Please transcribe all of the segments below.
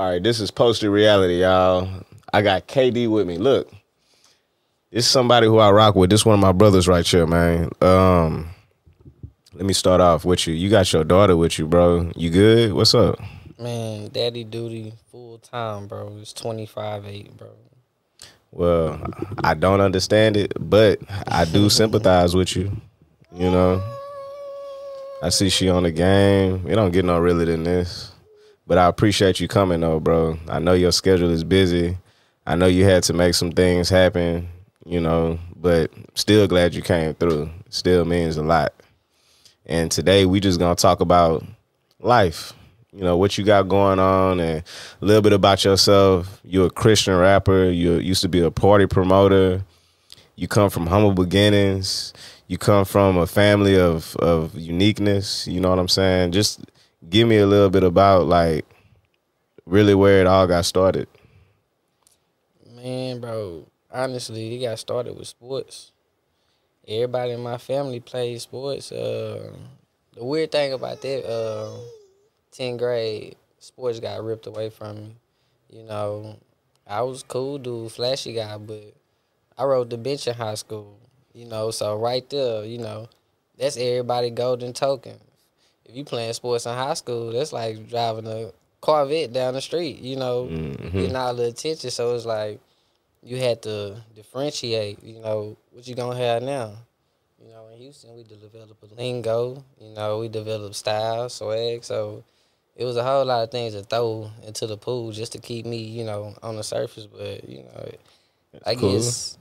All right, this is posted reality, y'all. I got KD with me. Look, this is somebody who I rock with. This one of my brothers right here, man. Um, let me start off with you. You got your daughter with you, bro. You good? What's up? Man, daddy duty full time, bro. It's twenty five eight, bro. Well, I don't understand it, but I do sympathize with you. You know, I see she on the game. It don't get no realer than this. But I appreciate you coming though, bro. I know your schedule is busy. I know you had to make some things happen, you know, but still glad you came through. Still means a lot. And today we just gonna talk about life. You know, what you got going on and a little bit about yourself. You're a Christian rapper, you used to be a party promoter. You come from humble beginnings. You come from a family of of uniqueness, you know what I'm saying? Just give me a little bit about like really where it all got started. Man, bro, honestly, it got started with sports. Everybody in my family plays sports. Uh, the weird thing about that, uh, 10th grade, sports got ripped away from me. You know, I was cool dude, flashy guy, but I rode the bench in high school. You know, so right there, you know, that's everybody golden token. If you playing sports in high school, that's like driving a Corvette down the street. You know, Mhm. getting all the attention. So it's like you had to differentiate. You know, what you gonna have now? You know, in Houston, we develop a lingo. You know, we develop style, swag. So it was a whole lot of things to throw into the pool just to keep me, you know, on the surface. But you know, I cool. guess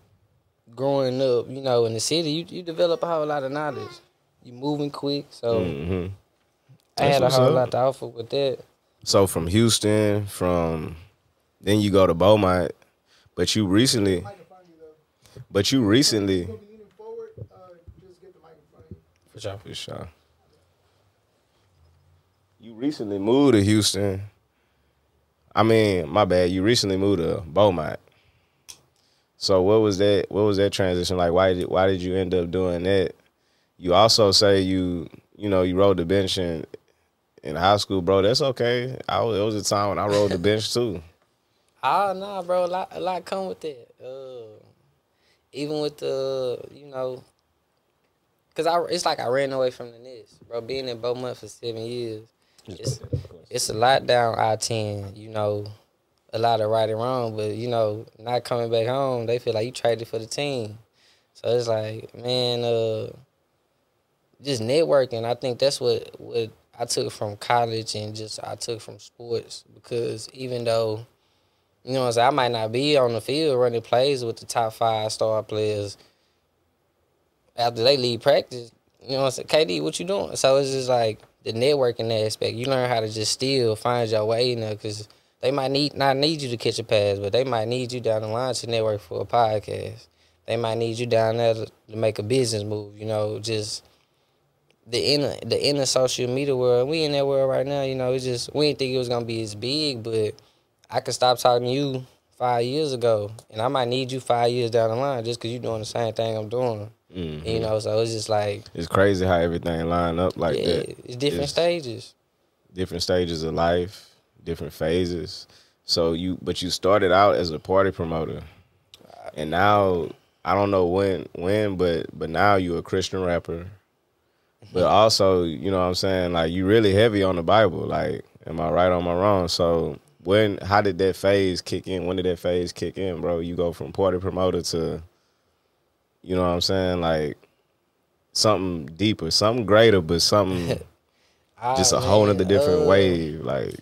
growing up, you know, in the city, you, you develop a whole lot of knowledge. You moving quick, so hmm I had a whole up. lot to offer with that. So from Houston, from then you go to Beaumont, but you recently, but you recently, For sure. for sure, you recently moved to Houston. I mean, my bad. You recently moved to Beaumont. So what was that? What was that transition like? Why did why did you end up doing that? You also say you you know you rode the bench in in high school, bro. That's okay. I was, it was a time when I rode the bench too. Ah, nah, bro. A lot, a lot come with that. Uh, even with the, you know, cause I, it's like I ran away from the nest, bro. Being in Beaumont for seven years, it's, it's a lot down I ten. You know, a lot of right and wrong, but you know, not coming back home, they feel like you traded for the team. So it's like, man, uh, just networking. I think that's what what I took from college and just I took from sports because even though you know I might not be on the field running plays with the top five star players after they leave practice. You know what I'm saying? KD, what you doing? So it's just like the networking aspect. You learn how to just still find your way you know, because they might need not need you to catch a pass, but they might need you down the line to network for a podcast. They might need you down there to, to make a business move. You know, just the inner the inner social media world. We in that world right now. You know, it's just we didn't think it was gonna be as big, but I could stop talking to you five years ago, and I might need you five years down the line just because you're doing the same thing I'm doing. Mhm. You know, so it's just like It's crazy how everything line up like yeah, that. it's different It's stages. Different stages of life, different phases. So you, but you started out as a party promoter, and now I don't know when, when, but but now you're a Christian rapper. But also, you know what I'm saying? Like you really heavy on the Bible. Like, am I right or am I wrong? So when how did that phase kick in? When did that phase kick in, bro? You go from party promoter to you know what I'm saying? Like something deeper, something greater, but something just a whole man, nother different uh, wave. Like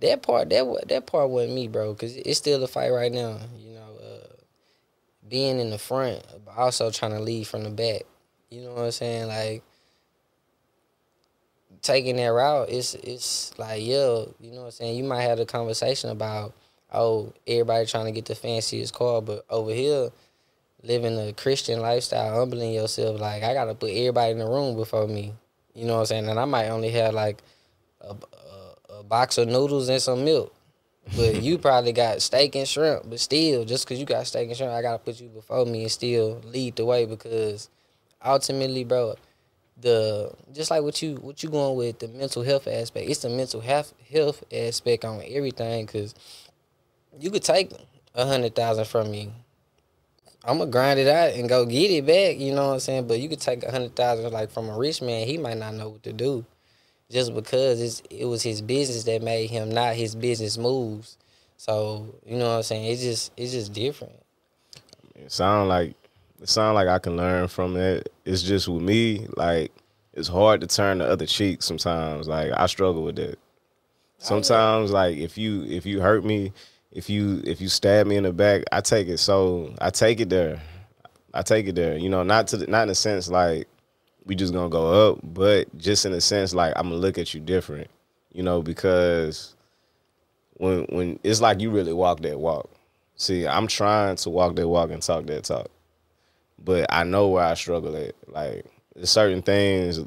That part, that that part wasn't me, bro. Cause it's still a fight right now. You know, uh, being in the front, but also trying to lead from the back. You know what I'm saying? Like taking that route, it's it's like yo, you know what I'm saying. You might have a conversation about oh, everybody trying to get the fanciest car, but over here, living a Christian lifestyle, humbling yourself. Like I gotta put everybody in the room before me. You know what I'm saying? And I might only have like a, a, a box of noodles and some milk. But you probably got steak and shrimp. But still, just because you got steak and shrimp, I got to put you before me and still lead the way because ultimately, bro, the just like what you what you going with the mental health aspect. It's the mental health health aspect on everything because you could take a hundred thousand from me. I'm gonna grind it out and go get it back. You know what I'm saying? But you could take a hundred thousand like from a rich man. He might not know what to do, just because it's it was his business that made him, not his business moves. So you know what I'm saying? It's just it's just different. It sound like it sound like I can learn from it. It's just with me, like it's hard to turn the other cheek sometimes. Like I struggle with that. Sometimes, like if you if you hurt me, if you if you stab me in the back, I take it so I take it there. I take it there. You know, not to the, not in a sense like we just gonna go up, but just in a sense like I'm gonna look at you different. You know, because when when it's like you really walk that walk. See, I'm trying to walk that walk and talk that talk, but I know where I struggle at. Like there's certain things,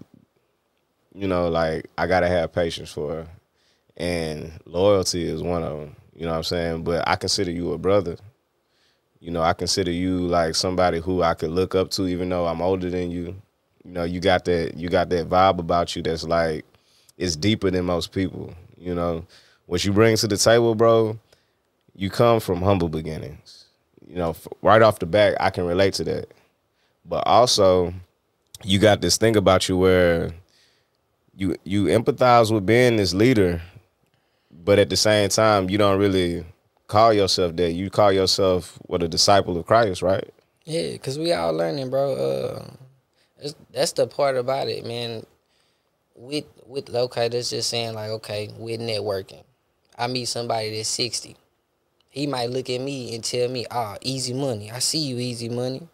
you know, like I gotta have patience for, and loyalty is one of them. You know what I'm saying? But I consider you a brother. You know, I consider you like somebody who I could look up to, even though I'm older than you. You know, you got that you got that vibe about you that's like it's deeper than most people. You know, what you bring to the table, bro. You come from humble beginnings. You know, right off the bat, I can relate to that. But also, you got this thing about you where you you empathize with being this leader but at the same time, you don't really call yourself that. You call yourself what a disciple of Christ, right? Yeah, cause we all learning, bro. Uh, that's the part about it, man. With with okay, that's just saying like okay, with networking, I meet somebody that's sixty. He might look at me and tell me, "Ah, oh, easy money. I see you, easy money."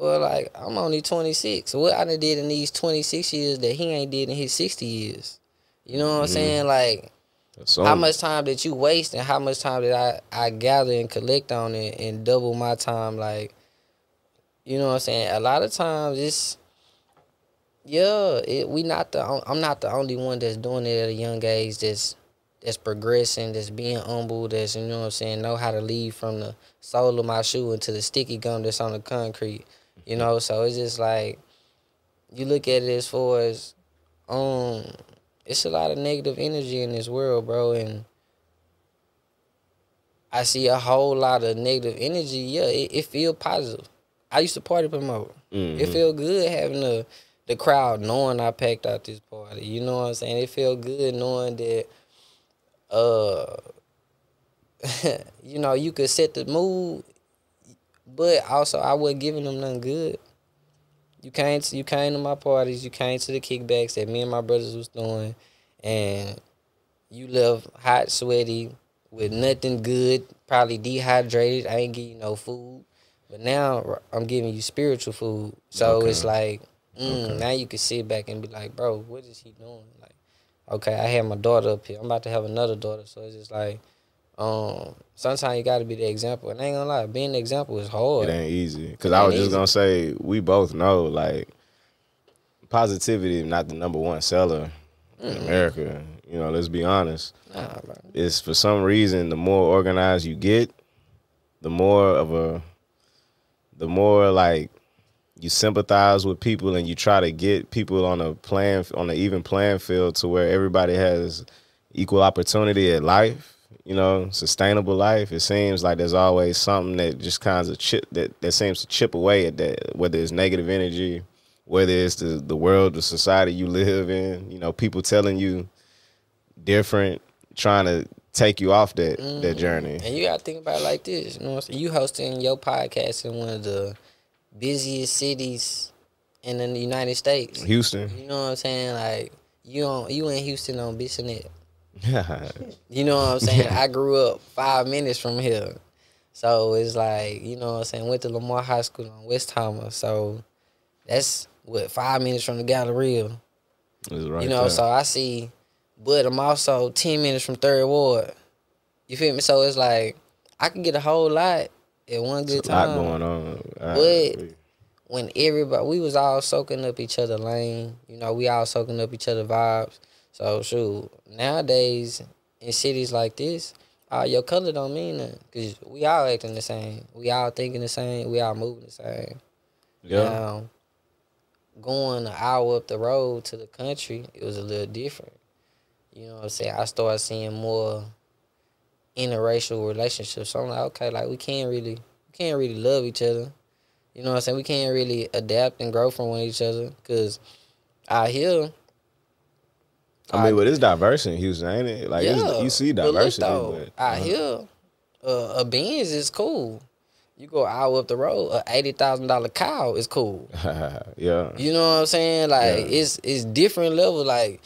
Well, like I'm only 26. What I done did in these 26 years that he ain't did in his 60 years. You know what. I'm saying? Like so, how much time did you waste and how much time did I, I gather and collect on it and double my time like you know what I'm saying? A lot of times it's yeah, it, we not the I'm not the only one that's doing it at a young age that's that's progressing, that's being humble, that's you know what I'm saying, know how to lead from the sole of my shoe into the sticky gum that's on the concrete. You know, so it's just like you look at it as far as um it's a lot of negative energy in this world, bro, and I see a whole lot of negative energy. Yeah, it, it feel positive. I used to party promote. Mm-hmm. It feel good having the the crowd knowing I packed out this party. You know what I'm saying? It feel good knowing that uh you know, you could set the mood, but also I wasn't giving them nothing good. You came to you came to my parties, you came to the kickbacks that me and my brothers was doing, and you left hot, sweaty, with nothing good, probably dehydrated. I ain't getting no food. But now I'm giving you spiritual food. So okay. it's like, mm, okay. now you can sit back and be like, bro, what is he doing? Like, okay, I have my daughter up here. I'm about to have another daughter. So it's just like, um, sometimes you got to be the example. And I ain't gonna lie, being the example is hard. It ain't easy. Cause I was just easy. gonna say, we both know like positivity not the number one seller mm-hmm. in America. You know, let's be honest. Nah, it's for some reason the more organized you get, the more of a, the more like you sympathize with people and you try to get people on a plan on an even playing field to where everybody has equal opportunity at life you know, sustainable life, it seems like there's always something that just kinds of chip that, that seems to chip away at that, whether it's negative energy, whether it's the, the world, the society you live in, you know, people telling you different, trying to take you off that mm. that journey. And you gotta think about it like this, you know, what I'm saying? you hosting your podcast in one of the busiest cities in the United States. Houston. You know what I'm saying? Like you on you in Houston on Bissonnet. You know what I'm saying? I grew up five minutes from here. So it's like, you know what I'm saying, went to Lamar High School on Westheimer. So that's what, five minutes from the Galleria. Right you know, there. so I see, but I'm also 10 minutes from Third Ward. You feel me? So it's like, I can get a whole lot at one good time. lot going on. I but agree. when everybody, we was all soaking up each other lane. You know, we all soaking up each other vibes. So shoot, nowadays in cities like this, uh, your color don't mean nothing because we all acting the same. We all thinking the same. We all moving the same. Yeah. Now, going an hour up the road to the country, it was a little different. You know what I'm saying? I started seeing more interracial relationships. So I'm like, okay, like we can't really we can't really love each other. You know what I'm saying? We can't really adapt and grow from one each other because out here. I mean, but it's diverse in Houston, ain't it? Like yeah, you see diversity. But, look, though, but, out uh-huh. here, uh, a Benz is cool. You go out up the road, a eighty thousand dollar cow is cool. yeah. You know what I'm saying? Like yeah. it's it's different level. Like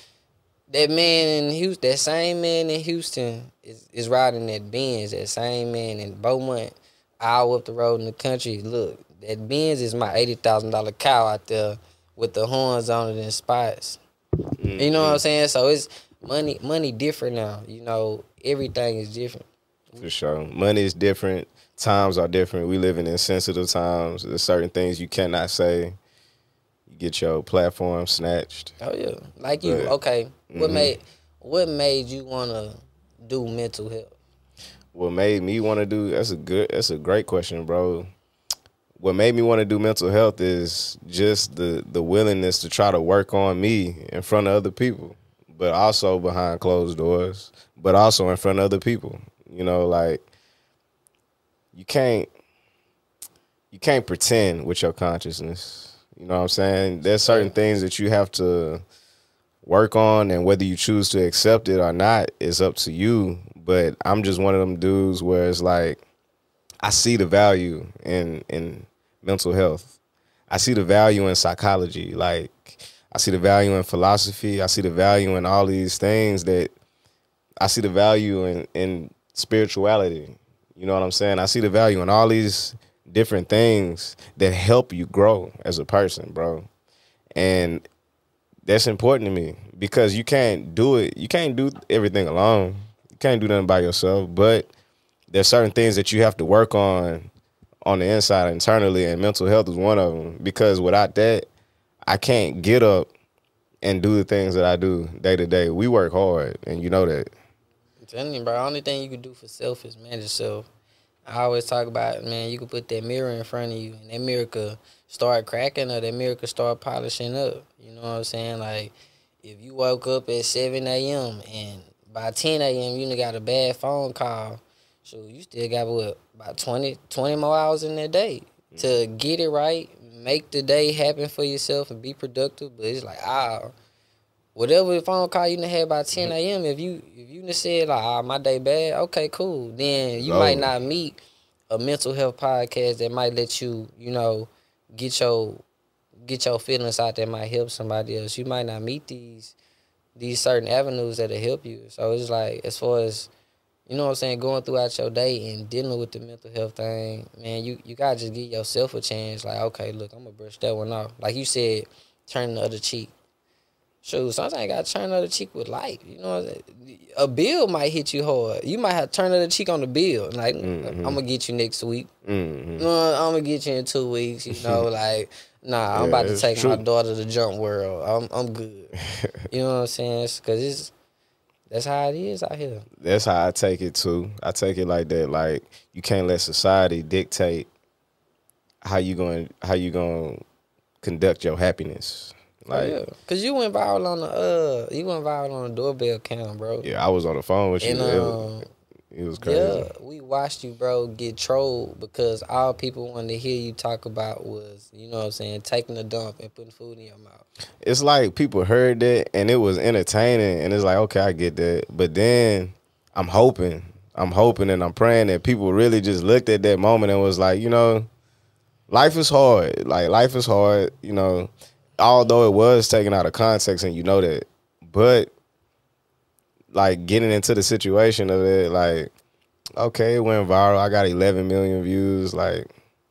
that man in Houston, that same man in Houston is, is riding that Benz. That same man in Beaumont, out up the road in the country. Look, that Benz is my eighty thousand dollar cow out there with the horns on it and spots. Mm-hmm. You know what I'm saying? So it's money money different now. You know, everything is different. For sure. Money is different. Times are different. We living in sensitive times. There's certain things you cannot say. You get your platform snatched. Oh yeah. Like you, but, okay. What mm-hmm. made what made you wanna do mental health? What made me wanna do that's a good that's a great question, bro what made me want to do mental health is just the the willingness to try to work on me in front of other people, but also behind closed doors, but also in front of other people. You know, like you can't you can't pretend with your consciousness. You know what I'm saying? There's certain things that you have to work on and whether you choose to accept it or not is up to you. But I'm just one of them dudes where it's like I see the value in in mental health. I see the value in psychology. Like I see the value in philosophy. I see the value in all these things that I see the value in in spirituality. You know what I'm saying? I see the value in all these different things that help you grow as a person, bro. And that's important to me because you can't do it. You can't do everything alone. You can't do nothing by yourself. But there's certain things that you have to work on on the inside internally, and mental health is one of them. Because without that, I can't get up and do the things that I do day to day. We work hard, and you know that. I'm telling you, bro. Only thing you can do for self is manage yourself. I always talk about, man, you can put that mirror in front of you, and that mirror could start cracking, or that mirror could start polishing up. You know what I'm saying? Like, if you woke up at 7 a.m. and by 10 a.m. you got a bad phone call so you still got what about 20, 20 more hours in that day mm-hmm. to get it right, make the day happen for yourself, and be productive. But it's like ah, whatever phone call you had by ten a.m. Mm-hmm. If you if you just said like ah my day bad, okay cool, then you oh. might not meet a mental health podcast that might let you you know get your get your feelings out that might help somebody else. You might not meet these these certain avenues that'll help you. So it's like as far as you know what I'm saying, going throughout your day and dealing with the mental health thing, man, you, you gotta just give yourself a chance. Like, okay, look, I'm gonna brush that one off. Like you said, turn the other cheek. Shoot, sometimes I gotta turn the other cheek with life. You know, a bill might hit you hard. You might have to turn the other cheek on the bill. Like, mm-hmm. I'm gonna get you next week. Mm-hmm. I'm gonna get you in two weeks. You know, like, nah, I'm yeah, about to take true. my daughter to Jump World. I'm I'm good. you know what I'm saying? Because it's that's how it is out here. That's how I take it too. I take it like that. Like you can't let society dictate how you going how you going to conduct your happiness. Oh, like, oh, yeah. Cause you went viral on the uh, you went viral on the doorbell cam, bro. Yeah, I was on the phone with and, you. Um, it was crazy. Yeah, we watched you, bro, get trolled because all people wanted to hear you talk about was, you know what I'm saying, taking a dump and putting food in your mouth. It's like people heard that and it was entertaining and it's like, okay, I get that. But then I'm hoping, I'm hoping and I'm praying that people really just looked at that moment and was like, you know, life is hard. Like life is hard, you know, although it was taken out of context and you know that. But like getting into the situation of it, like, okay, it went viral. I got 11 million views. Like,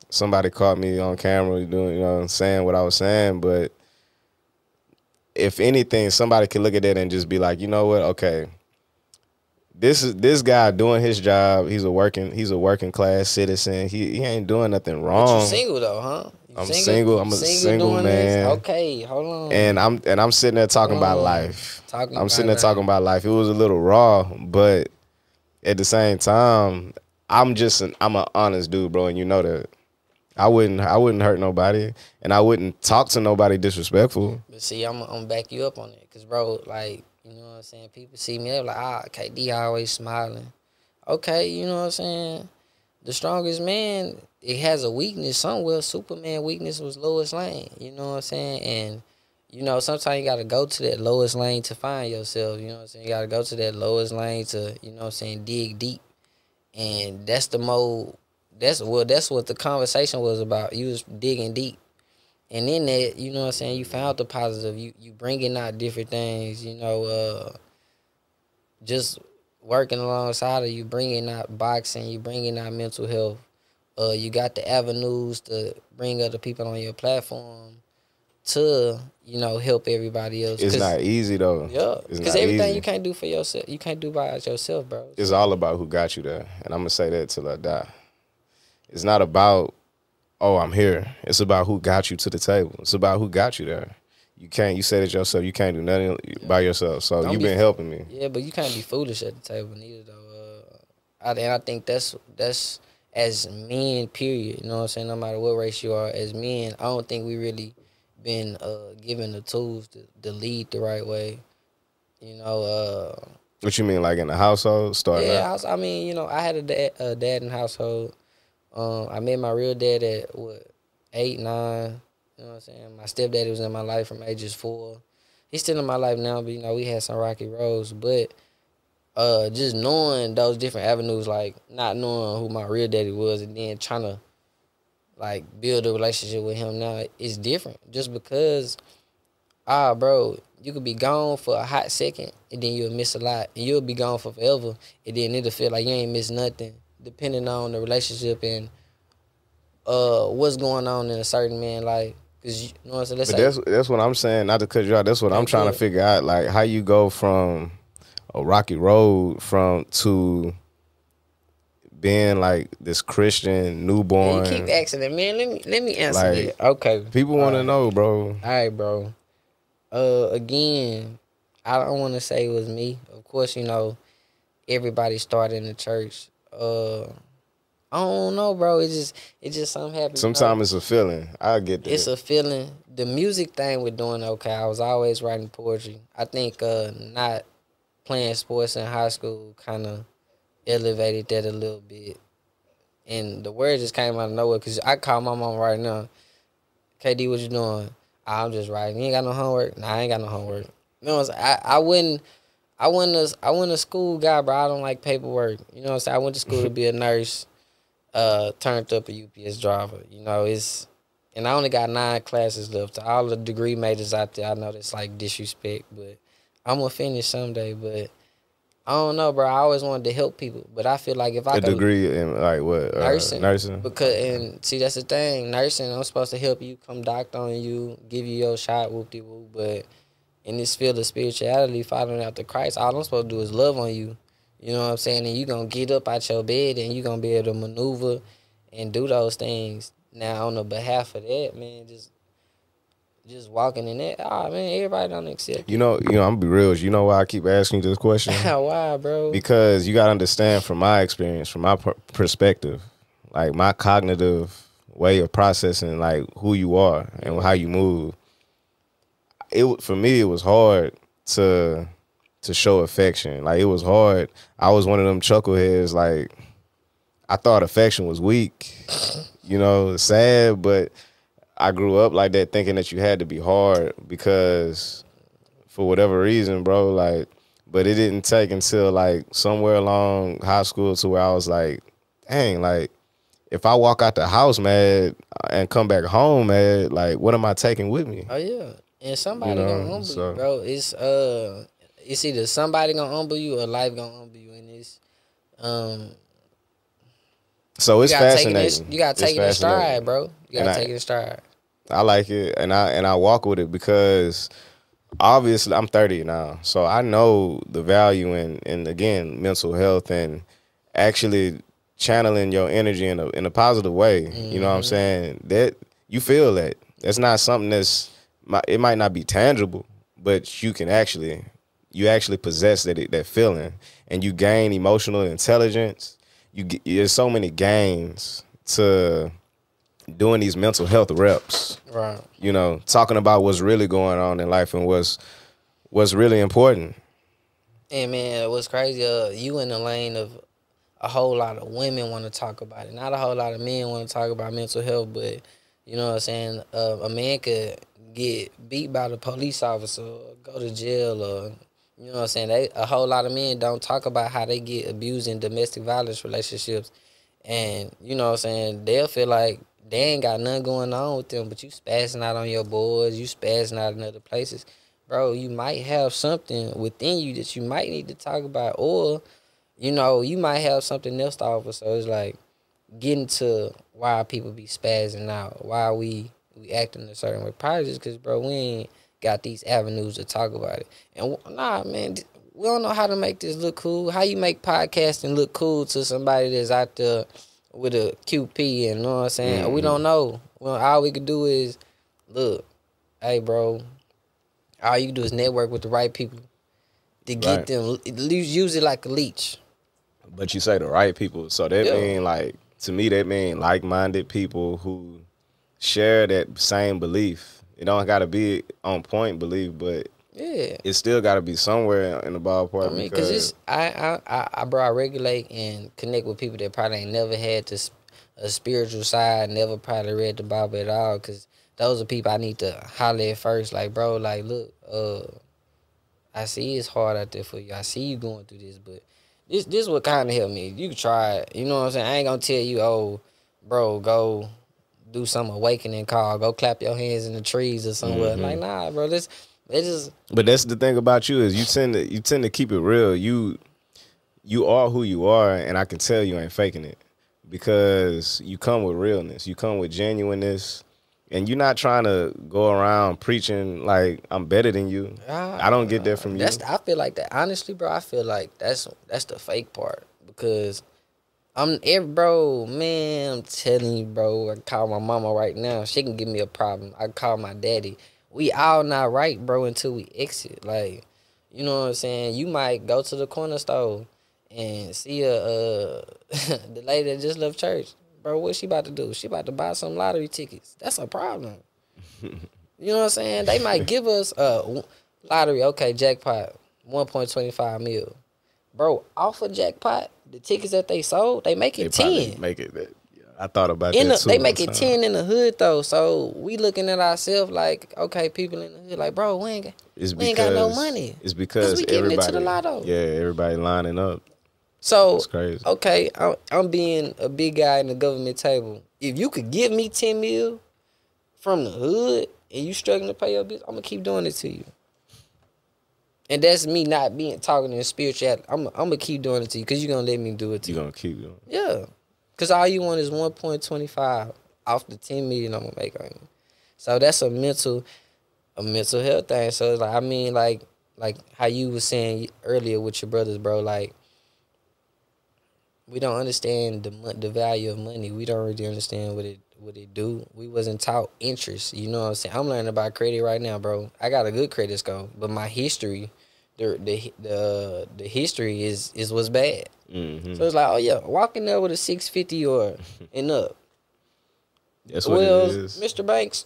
somebody caught me on camera doing, you know, saying what I was saying. But if anything, somebody could look at that and just be like, you know what? Okay, this is this guy doing his job. He's a working he's a working class citizen. He he ain't doing nothing wrong. But you single though, huh? I'm single. single. I'm a single, single man. This? Okay, hold on. And I'm and I'm sitting there talking about life. Talking I'm sitting there life. talking about life. It was a little raw, but at the same time, I'm just an I'm an honest dude, bro, and you know that. I wouldn't I wouldn't hurt nobody, and I wouldn't talk to nobody disrespectful. But see, I'm I'm back you up on it, cause bro, like you know what I'm saying. People see me, they're like, ah, KD always smiling. Okay, you know what I'm saying. The strongest man, it has a weakness somewhere. Superman weakness was Lois Lane. You know what I'm saying, and you know, sometimes you gotta go to that lowest lane to find yourself. You know what I'm saying? You gotta go to that lowest lane to, you know what I'm saying, dig deep. And that's the mode that's well that's what the conversation was about. You was digging deep. And in that, you know what I'm saying, you found the positive. You you bringing out different things, you know, uh just working alongside of you bringing out boxing, you bringing out mental health. Uh, you got the avenues to bring other people on your platform to you know help everybody else. It's not easy though. Yeah, because everything easy. you can't do for yourself, you can't do by yourself, bro. It's all about who got you there, and I'm gonna say that till I die. It's not about oh I'm here. It's about who got you to the table. It's about who got you there. You can't. You said it yourself. You can't do nothing yeah. by yourself. So you've been helping me. Yeah, but you can't be foolish at the table neither, though. Uh, I, and I think that's that's as men. Period. You know what I'm saying? No matter what race you are, as men, I don't think we really been uh, given the tools to, to lead the right way. You know. Uh, what you mean, like in the household? Start. Yeah, I mean, you know, I had a dad, a dad in the household. Um, I met my real dad at what eight, nine. You know what I'm saying? My stepdaddy was in my life from ages four. He's still in my life now, but you know we had some rocky roads. But uh, just knowing those different avenues, like not knowing who my real daddy was, and then trying to like build a relationship with him now is different. Just because, ah, bro, you could be gone for a hot second and then you'll miss a lot, and you'll be gone for forever, and then it'll feel like you ain't missed nothing, depending on the relationship and uh what's going on in a certain man life. Cause you know what I'm saying. Let's but that's that's what I'm saying. Not to cut you out. That's what I'm trying to figure out. Like how you go from a rocky road from to being like this Christian newborn. you keep asking it, man. Let me let me answer like, it. Okay. People want to know, bro. All right, bro. Uh, again, I don't want to say it was me. Of course, you know, everybody started in the church. Uh, I don't know, bro. It just it just something happened. Sometimes it's a feeling. I get that. It's a feeling. The music thing we're doing okay. I was always writing poetry. I think uh, not playing sports in high school kind of elevated that a little bit. And the word just came out of nowhere because I call my mom right now. KD, what you doing? I'm just writing. You ain't got no homework? Nah, I ain't got no homework. You know? I, I wouldn't I went to I went to school guy, bro. I don't like paperwork. You know what I'm saying? I went to school to be a nurse, uh, turned up a UPS driver. You know, it's and I only got nine classes left. All the degree majors out there, I know that's like disrespect, but I'm gonna finish someday. But I don't know, bro. I always wanted to help people, but I feel like if I a degree in like what uh, nursing, nursing, because and see that's the thing, nursing. I'm supposed to help you, come doctor on you, give you your shot, whoop de whoop. But in this field of spirituality, following after Christ, all I'm supposed to do is love on you. You know what I'm saying? And you gonna get up out your bed and you gonna be able to maneuver and do those things. Now on the behalf of that, man, just just walking in that, oh ah, man, everybody don't accept. You know, you know, I'm be real. You know why I keep asking you this question? why, bro? Because you gotta understand from my experience, from my perspective, like my cognitive way of processing, like who you are and how you move. It for me, it was hard to to show affection. Like it was hard. I was one of them chuckleheads. Like I thought affection was weak. You know, sad, but I grew up like that, thinking that you had to be hard because for whatever reason, bro. Like, but it didn't take until like somewhere along high school to where I was like, dang, like if I walk out the house mad and come back home mad, like what am I taking with me? Oh yeah, and somebody you know, gonna humble so. you, bro. It's uh, it's either somebody gonna humble you or life gonna humble you, and it's um. So it's you fascinating. It, you gotta take it in stride, bro. You gotta and take I, it in stride. I like it, and I and I walk with it because obviously I'm 30 now, so I know the value in in again mental health and actually channeling your energy in a in a positive way. Mm-hmm. You know what I'm mm-hmm. saying? That you feel that. That's not something that's it might not be tangible, but you can actually you actually possess that that feeling, and you gain emotional intelligence. You get, there's so many gains to doing these mental health reps. Right. You know, talking about what's really going on in life and what's what's really important. And man, what's crazy? Uh, you in the lane of a whole lot of women want to talk about it. Not a whole lot of men want to talk about mental health, but you know what I'm saying. Uh, a man could get beat by the police officer, or go to jail, or you know what I'm saying. They a whole lot of men don't talk about how they get abused in domestic violence relationships, and you know what I'm saying. They'll feel like they ain't got nothing going on with them, but you spazzing out on your boys, you spazzing out in other places bro, you might have something within you that you might need to talk about, or you know, you might have something else to offer. So it's like getting to why people be spazzing out, why we we acting a certain way. Probably just because, bro, we ain't got these avenues to talk about it. And nah, man, we don't know how to make this look cool. How you make podcasting look cool to somebody that's out there with a QP and you know what I'm saying? Mm-hmm. We don't know. Well, all we could do is look, hey, bro, all you can do is network with the right people to get right. them. Use it like a leech. But you say the right people, so that yeah. mean like to me that mean like minded people who share that same belief. It don't got to be on point belief, but yeah, it still got to be somewhere in the ballpark. I mean, because it's I I I bro, I regulate and connect with people that probably ain't never had to a spiritual side, never probably read the Bible at all, because those are people I need to holler at first. Like, bro, like, look, uh, I see it's hard out there for you. I see you going through this, but this this what kind of help me. You can try it. You know what I'm saying? I ain't gonna tell you, oh, bro, go do some awakening call. Go clap your hands in the trees or somewhere. Mm-hmm. Like, nah, bro, this it just. But that's the thing about you is you tend to you tend to keep it real. You you are who you are, and I can tell you ain't faking it because you come with realness. You come with genuineness and you're not trying to go around preaching like I'm better than you. Uh, I don't get that from you. that's. I feel like that honestly, bro. I feel like that's that's the fake part because I'm every bro, man. I'm telling you, bro. I call my mama right now. She can give me a problem. I call my daddy. We all not right, bro, until we exit. Like, you know what I'm saying? You might go to the corner store and see a uh, the lady that just left church bro, what she about to do? She about to buy some lottery tickets. That's a problem. you know what I'm saying? They might give us a lottery, okay, jackpot, 1.25 mil. Bro, off of jackpot, the tickets that they sold, they make it they 10. Make it that. I thought about in that the, too. They make it ten in the hood though, so we looking at ourselves like, okay, people in the hood, like, bro, we ain't, it's we because, ain't got no money. It's because we everybody, it to the lotto. Yeah, everybody lining up. So okay, I'm, I'm being a big guy in the government table. If you could give me ten mil from the hood and you struggling to pay your bills, I'm gonna keep doing it to you. And that's me not being talking in spirituality. I'm I'm gonna keep doing it to you because you're gonna let me do it to you. You gonna keep doing. It. Yeah, because all you want is one point twenty five off the ten million I'm gonna make on you. So that's a mental, a mental health thing. So like I mean like like how you was saying earlier with your brothers, bro. Like we don't understand the the value of money. We don't really understand what it what it do. We wasn't taught interest. You know what I'm saying? I'm learning about credit right now, bro. I got a good credit score, but my history, the the the the history is is what's bad. Mm-hmm. So it's like, oh yeah, walking there with a six fifty or and up. That's what well, it is. Mr. Banks,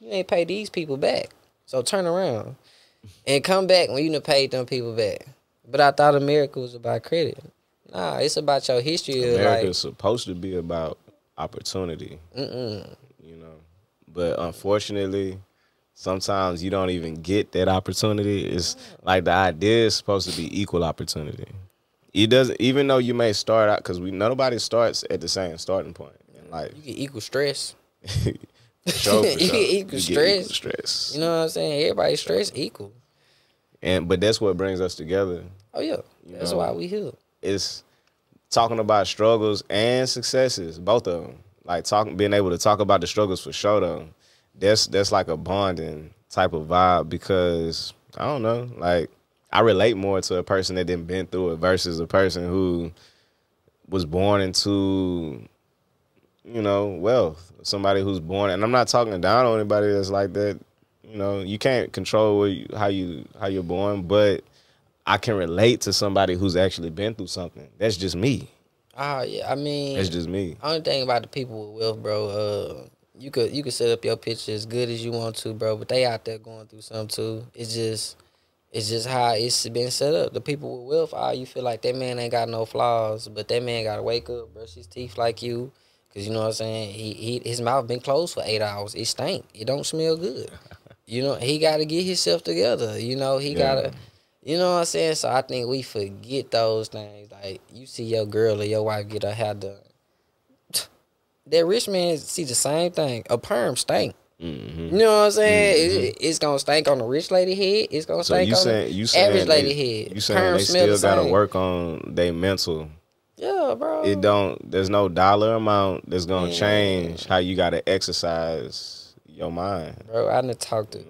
you ain't pay these people back. So turn around and come back when you done paid them people back. But I thought America was about credit. Nah, it's about your history. America's like, supposed to be about opportunity. Mm-mm. You know, but unfortunately, sometimes you don't even get that opportunity. It's like the idea is supposed to be equal opportunity. It doesn't, even though you may start out because we nobody starts at the same starting point in life. You get equal stress. sure, you sure. get equal you stress. Get equal stress. You know what I'm saying? Everybody's stress equal. And but that's what brings us together. Oh yeah, that's know? why we here it's talking about struggles and successes, both of them. Like talking, being able to talk about the struggles for sure though. That's that's like a bonding type of vibe because I don't know, like I relate more to a person that didn't been through it versus a person who was born into, you know, wealth. Somebody who's born, and I'm not talking down on anybody that's like that. You know, you can't control you, how you how you're born, but I can relate to somebody who's actually been through something. That's just me. Ah, yeah. I mean, That's just me. only thing about the people with wealth, bro. Uh, you could you could set up your picture as good as you want to, bro. But they out there going through something too. It's just. It's just how it's been set up. The people with wealth, ah, you feel like that man ain't got no flaws, but that man gotta wake up, brush his teeth like you, cause you know what I'm saying. He, he his mouth been closed for eight hours. It stink. It don't smell good. You know he gotta get himself together. You know he Yeah. gotta. You know what I'm saying? So I think we forget those things. Like you see your girl or your wife get her hair done. That rich man see the same thing. A perm stink. hmm You know what I'm saying? It- it's gonna stink on the rich lady head. It's gonna So stink you on saying the you saying average lady they, head. You saying Perm they still gotta same. work on their mental. Yeah, bro. It don't. There's no dollar amount that's gonna Yeah. change how you gotta exercise your mind. Bro, I done talked to.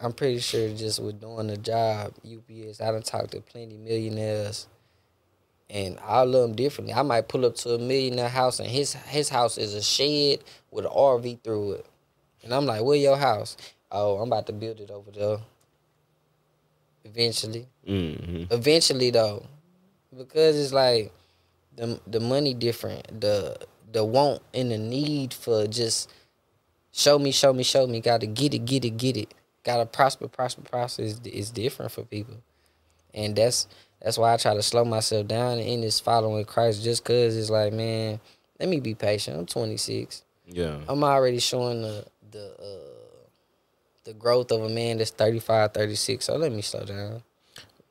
I'm pretty sure just with doing the job, UPS, I done talked to plenty millionaires, and I love them differently. I might pull up to a millionaire house, and his his house is a shed with an RV through it, and I'm like, "Where your house?" Oh, I'm about to build it over there. Eventually, hmm eventually though, because it's like the the money different, the the want and the need for just show me, show me, show me. Got to get it, get it, get it. Got to prosper, prosper, prosper is is different for people, and that's that's why I try to slow myself down in this following Christ. Just cause it's like, man, let me be patient. I'm 26. Yeah. I'm already showing the the uh, the growth of a man that's 35, 36. So let me slow down.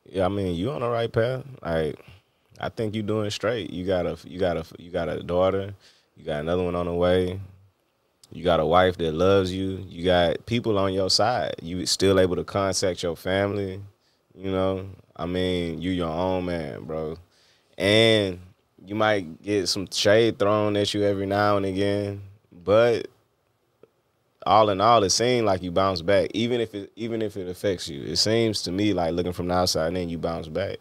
Yeah, I mean, you on the right path. Like, I think you doing straight. You got a, you got a, you got a daughter. You got another one on the way. You got a wife that loves you. You got people on your side. You still able to contact your family. You know, I mean, you your own man, bro. And you might get some shade thrown at you every now and again, but all in all, it seems like you bounce back, even if it even if it affects you. It seems to me like looking from the outside, and then you bounce back.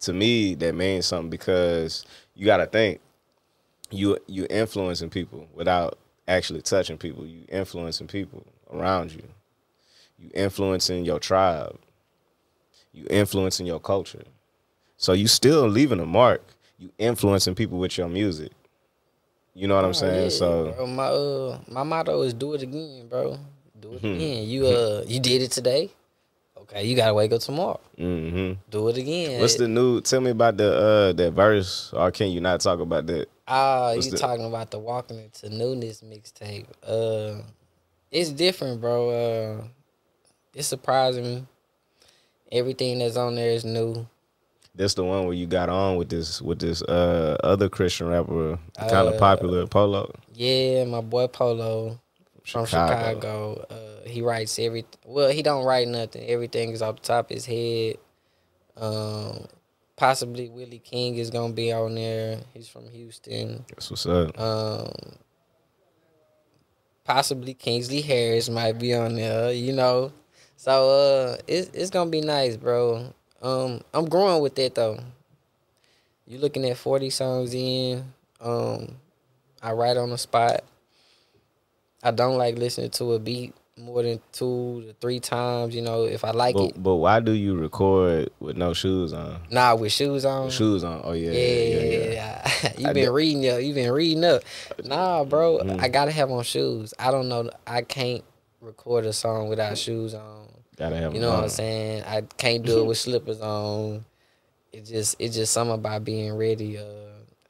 To me, that means something because you got to think you you influencing people without actually touching people. You influencing people around you. You influencing your tribe. You influencing your culture. So you still leaving a mark. You influencing people with your music. You know what I'm Oh, saying? yeah, so bro, my uh, my motto is do it again, bro. Do it Hmm. again. You uh, you did it today. Okay, you gotta wake up tomorrow. hmm Do it again. What's the new? Tell me about the uh that verse, or can you not talk about that? Ah, you the- talking about the walking into newness mixtape? Uh, it's different, bro. Uh, it's surprising me. Everything that's on there is new. That's the one where you got on with this with this uh other Christian rapper, kind of Uh, popular, Polo. Yeah, my boy Polo from Chicago. Uh, he writes every. Well, he don't write nothing. Everything is off the top of his head. Um, possibly Willie King is gonna be on there. He's from Houston. That's what's up. Um, possibly Kingsley Harris might be on there. You know, so uh, it's it's gonna be nice, bro. Um, I'm growing with it though. You looking at 40 songs in. Um, I write on the spot. I don't like listening to a beat more than two to three times. You know, if I like it. But, but why do you record with no shoes on? Nah, with shoes on. Shoes on. Oh yeah, Yeah, yeah, yeah. yeah. you I been did- reading up. You been reading up. Nah, bro. Mhm. I gotta have on shoes. I don't know. I can't record a song without shoes on. Gotta have. You know what on. I'm saying? I can't do it with slippers on. It just it's just something about being ready. Uh,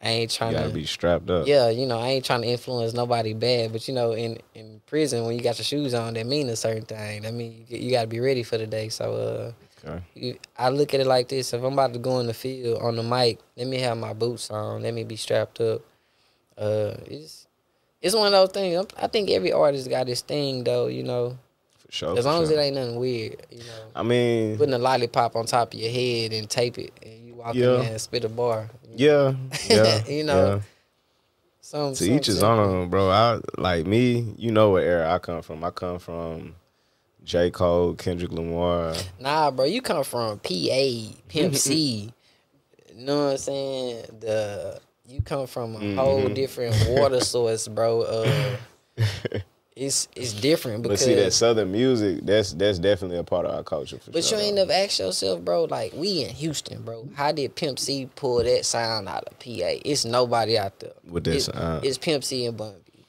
I ain't You trying gotta to. be strapped up. yeah, you know, I ain't trying to influence nobody bad, but you know, in in prison when you got your shoes on, that mean a certain thing. I mean you, you got to be ready for the day. So uh, Okay. I look at it like this: if I'm about to go in the field on the mic, let me have my boots on. Let me be strapped up. Uh, it's it's one of those things. I'm- think every artist got this thing, though. You know, For sure. as long as it ain't nothing weird. You know, I mean, putting a lollipop on top of your head and tape it, and you walk Yeah. in there and spit a bar. yeah, yeah. You know, yeah. Some, To some each his own, bro. I like me. You know what era I come from. I come from J. Cole, Kendrick Lamar. Nah, bro, you come from PA, Pimp C. You know what I'm saying? The you come from a whole Mhm. different water source, bro. Uh, it's it's different But because. see that southern music, that's that's definitely a part of our culture for But sure. you ain't never asked yourself, bro. Like we in Houston, bro. How did Pimp C pull that sound out of PA? It's nobody out there With that It's, sound. it's Pimp C and Bun B.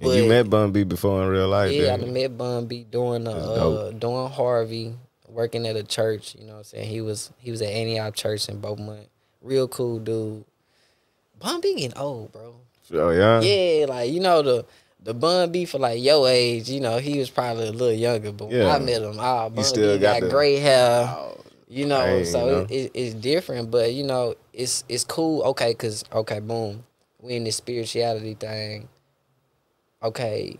And you met Bun B before in real life. Yeah, I met Bun B doing uh, uh Harvey, working at a church. You know what I'm saying? He was he was at Antioch Church in Beaumont. Real cool dude. Bun B getting old, bro. Oh yeah. Yeah, like you know the the Bun B for like your age. You know he was probably a little younger, but when I met him, ah, Bun still B got got, the- gray hair. Oh, You know, so you know. It, it, it's different, but you know, it's it's cool. Okay, cause okay, boom, we in this spirituality thing. Okay,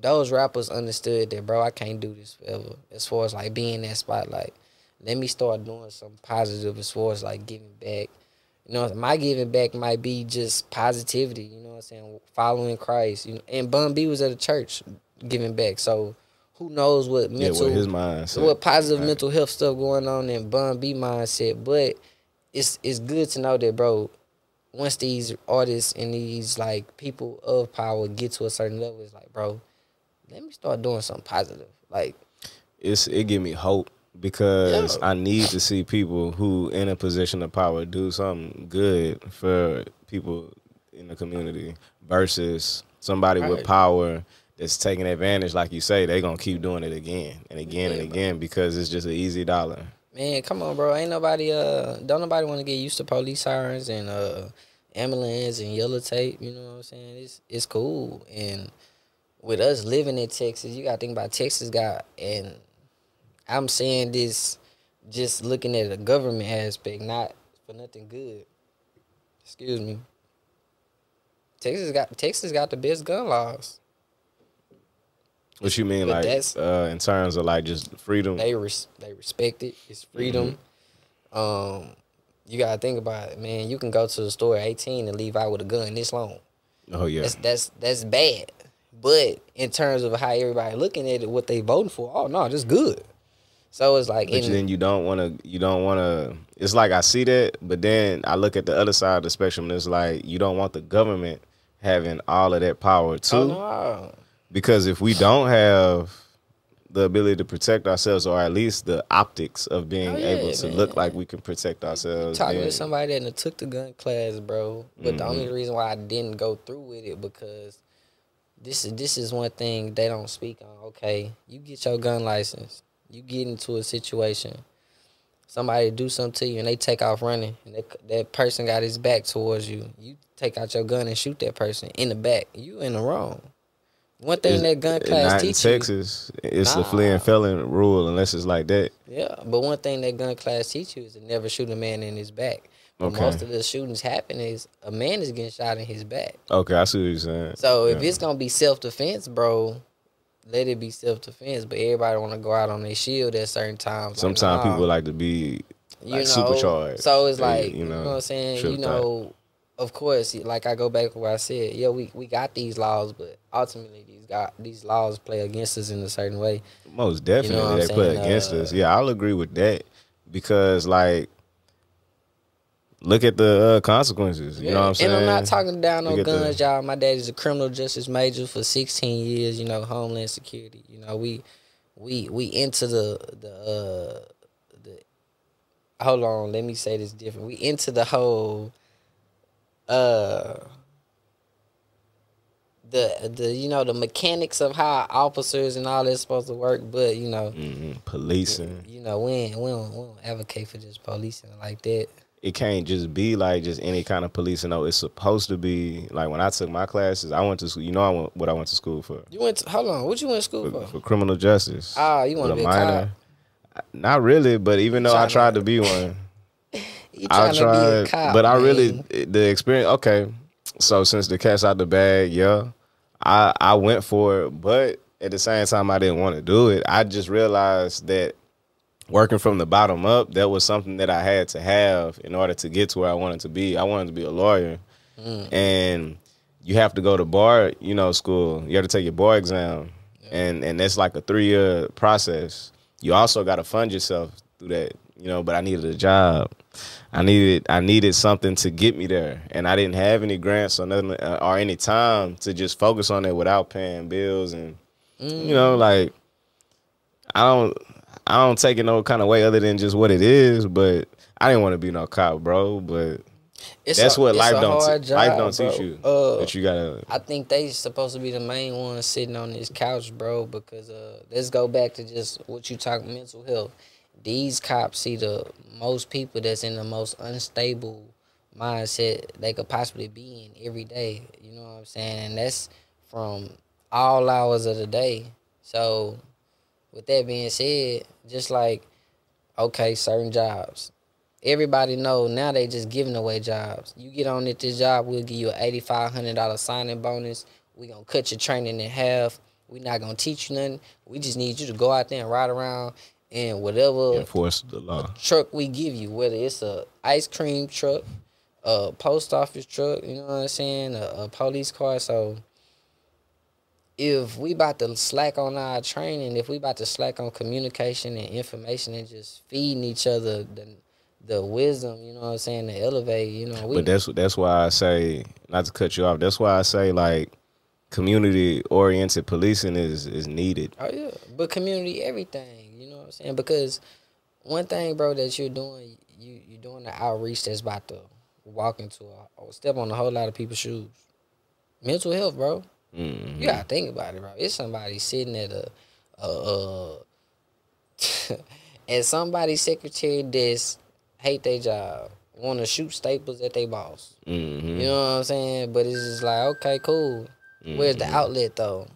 those rappers understood that, bro. I can't do this forever. As far as like being in that spotlight, let me start doing some positive. As far as like giving back, you know, my giving back might be just positivity. You know what I'm saying? Following Christ. You know, and Bun B was at a church giving back, so. Who knows what yeah, mental his mindset. what positive Right. mental health stuff going on in Bun B mindset, but it's it's good to know that, bro. Once these artists and these like people of power get to a certain level, it's like, bro, let me start doing something positive. Like, it's it give me hope because Yeah. I need to see people who in a position of power do something good for people in the community versus somebody with power that's taking advantage, like you say, they gonna keep doing it again and again and Yeah, bro. again because it's just an easy dollar. man, come on, bro. Ain't nobody uh don't nobody want to get used to police sirens and uh ambulance and yellow tape. You know what I'm saying? It's it's cool. And with us living in Texas, you gotta think about Texas got and I'm saying this just looking at the government aspect, not for nothing good. Excuse me. Texas got Texas got the best gun laws. What you mean, But like that's- uh, in terms of like just freedom? They res- they respect it. It's freedom. Mm-hmm. Um, you gotta think about it, man. You can go to the store at 18 and leave out with a gun this long. oh yeah, That's that's that's bad. But in terms of how everybody looking at it, what they voting for, oh no, that's good. So it's like, But in, then you don't want to. You don't want to. It's like I see that, but then I look at the other side of the spectrum. And it's like you don't want the government having all of that power too, oh no, because if we don't have the ability to protect ourselves, or at least the optics of being Oh, yeah, able to man. look like we can protect ourselves, talking then- to somebody that took the gun class, bro. But the Mm-hmm. only reason why I didn't go through with it because this is this is one thing they don't speak on. Okay, you get your gun license, you get into a situation, somebody do something to you, and they take off running, and that that person got his back towards you. You take out your gun and shoot that person in the back. You in the wrong. One thing It's- that gun class not in Texas, it's the Nah. fleeing felon rule unless it's like that. yeah. But one thing that gun class teach you is to never shoot a man in his back. But Okay. most of the shootings happen is a man is getting shot in his back. Okay, I see what you're saying. So if it's gonna be self defense, bro, let it be self defense. But everybody want to go out on their shield at certain times. Like, sometimes nah, people like to be you like supercharged. So it's like you you know, know, what I'm saying. You know, of course, like I go back to what I said. Yeah, we we got these laws, but ultimately these got these laws play against us in a certain way. Most definitely what I'm they play against Uh, us. Yeah, I'll agree with that because like look at the uh, consequences. You know what I'm saying? And I'm not talking down on at the- guns, y'all. My daddy's a criminal justice major for 16 years. You know, Homeland Security. You know, we we we into the the uh the. Hold on, let me say this different. We into the whole uh the the you know the mechanics of how officers and all that's supposed to work, but you know. Mhm, policing. You know, we ain't, we don't we don't advocate for just policing like that. It can't just be like just any kind of policing. No, it's supposed to be like when I took my classes. I went to school. You know, I went, what I went to school for You went to, hold on, what you went to school for, for? for criminal justice. Ah, you wanna be a cop? Not really, but even though I tried to be one. You I tried, be a cop, but I man. really the experience. Okay, so since the cat's out the bag, yeah, I I went for it, but at the same time, I didn't want to do it. I just realized that working from the bottom up, that was something that I had to have in order to get to where I wanted to be. I wanted to be a lawyer, Mm. and you have to go to bar, you know, school. You have to take your bar exam, and and that's like a three year process. You also got to fund yourself through that you know, but I needed a job. I needed I needed something to get me there, and I didn't have any grants or nothing uh, or any time to just focus on it without paying bills and Mm. you know like I don't I don't take it no kind of way other than just what it is, but I didn't want to be no cop, bro. But It's that's a- what life don't hard te- life don't teach you Uh, that you gotta. I think they supposed to be the main ones sitting on this couch, bro. Because uh, let's go back to just what you talk mental health. These cops see the most people that's in the most unstable mindset they could possibly be in every day. You know what I'm saying? And that's from all hours of the day. So, with that being said, just like okay, certain jobs. Everybody know now they just giving away jobs. You get on at this job, we'll give you an eighty five hundred dollar signing bonus. We gonna cut your training in half. We not gonna teach you nothing. We just need you to go out there and ride around and whatever enforce the law. truck we give you, whether it's a ice cream truck, a post office truck, you know what I'm saying, a, a police car. So if we about to slack on our training, if we about to slack on communication and information and just feeding each other the the wisdom, you know what I'm saying, to elevate, you know, we But that's that's why I say not to cut you off. That's why I say like community oriented policing is is needed. Oh yeah, but community everything. You know what I'm saying? Because one thing, bro, that you're doing, you you doing the outreach that's about to walk into a or step on a whole lot of people's shoes. Mental health, bro. Mm-hmm. You gotta think about it, bro. It's somebody sitting at a, a, a at somebody's secretary desk, hate their job, want to shoot staples at their boss. Mm-hmm. You know what I'm saying? But it's just like, okay, cool. Where's the outlet though?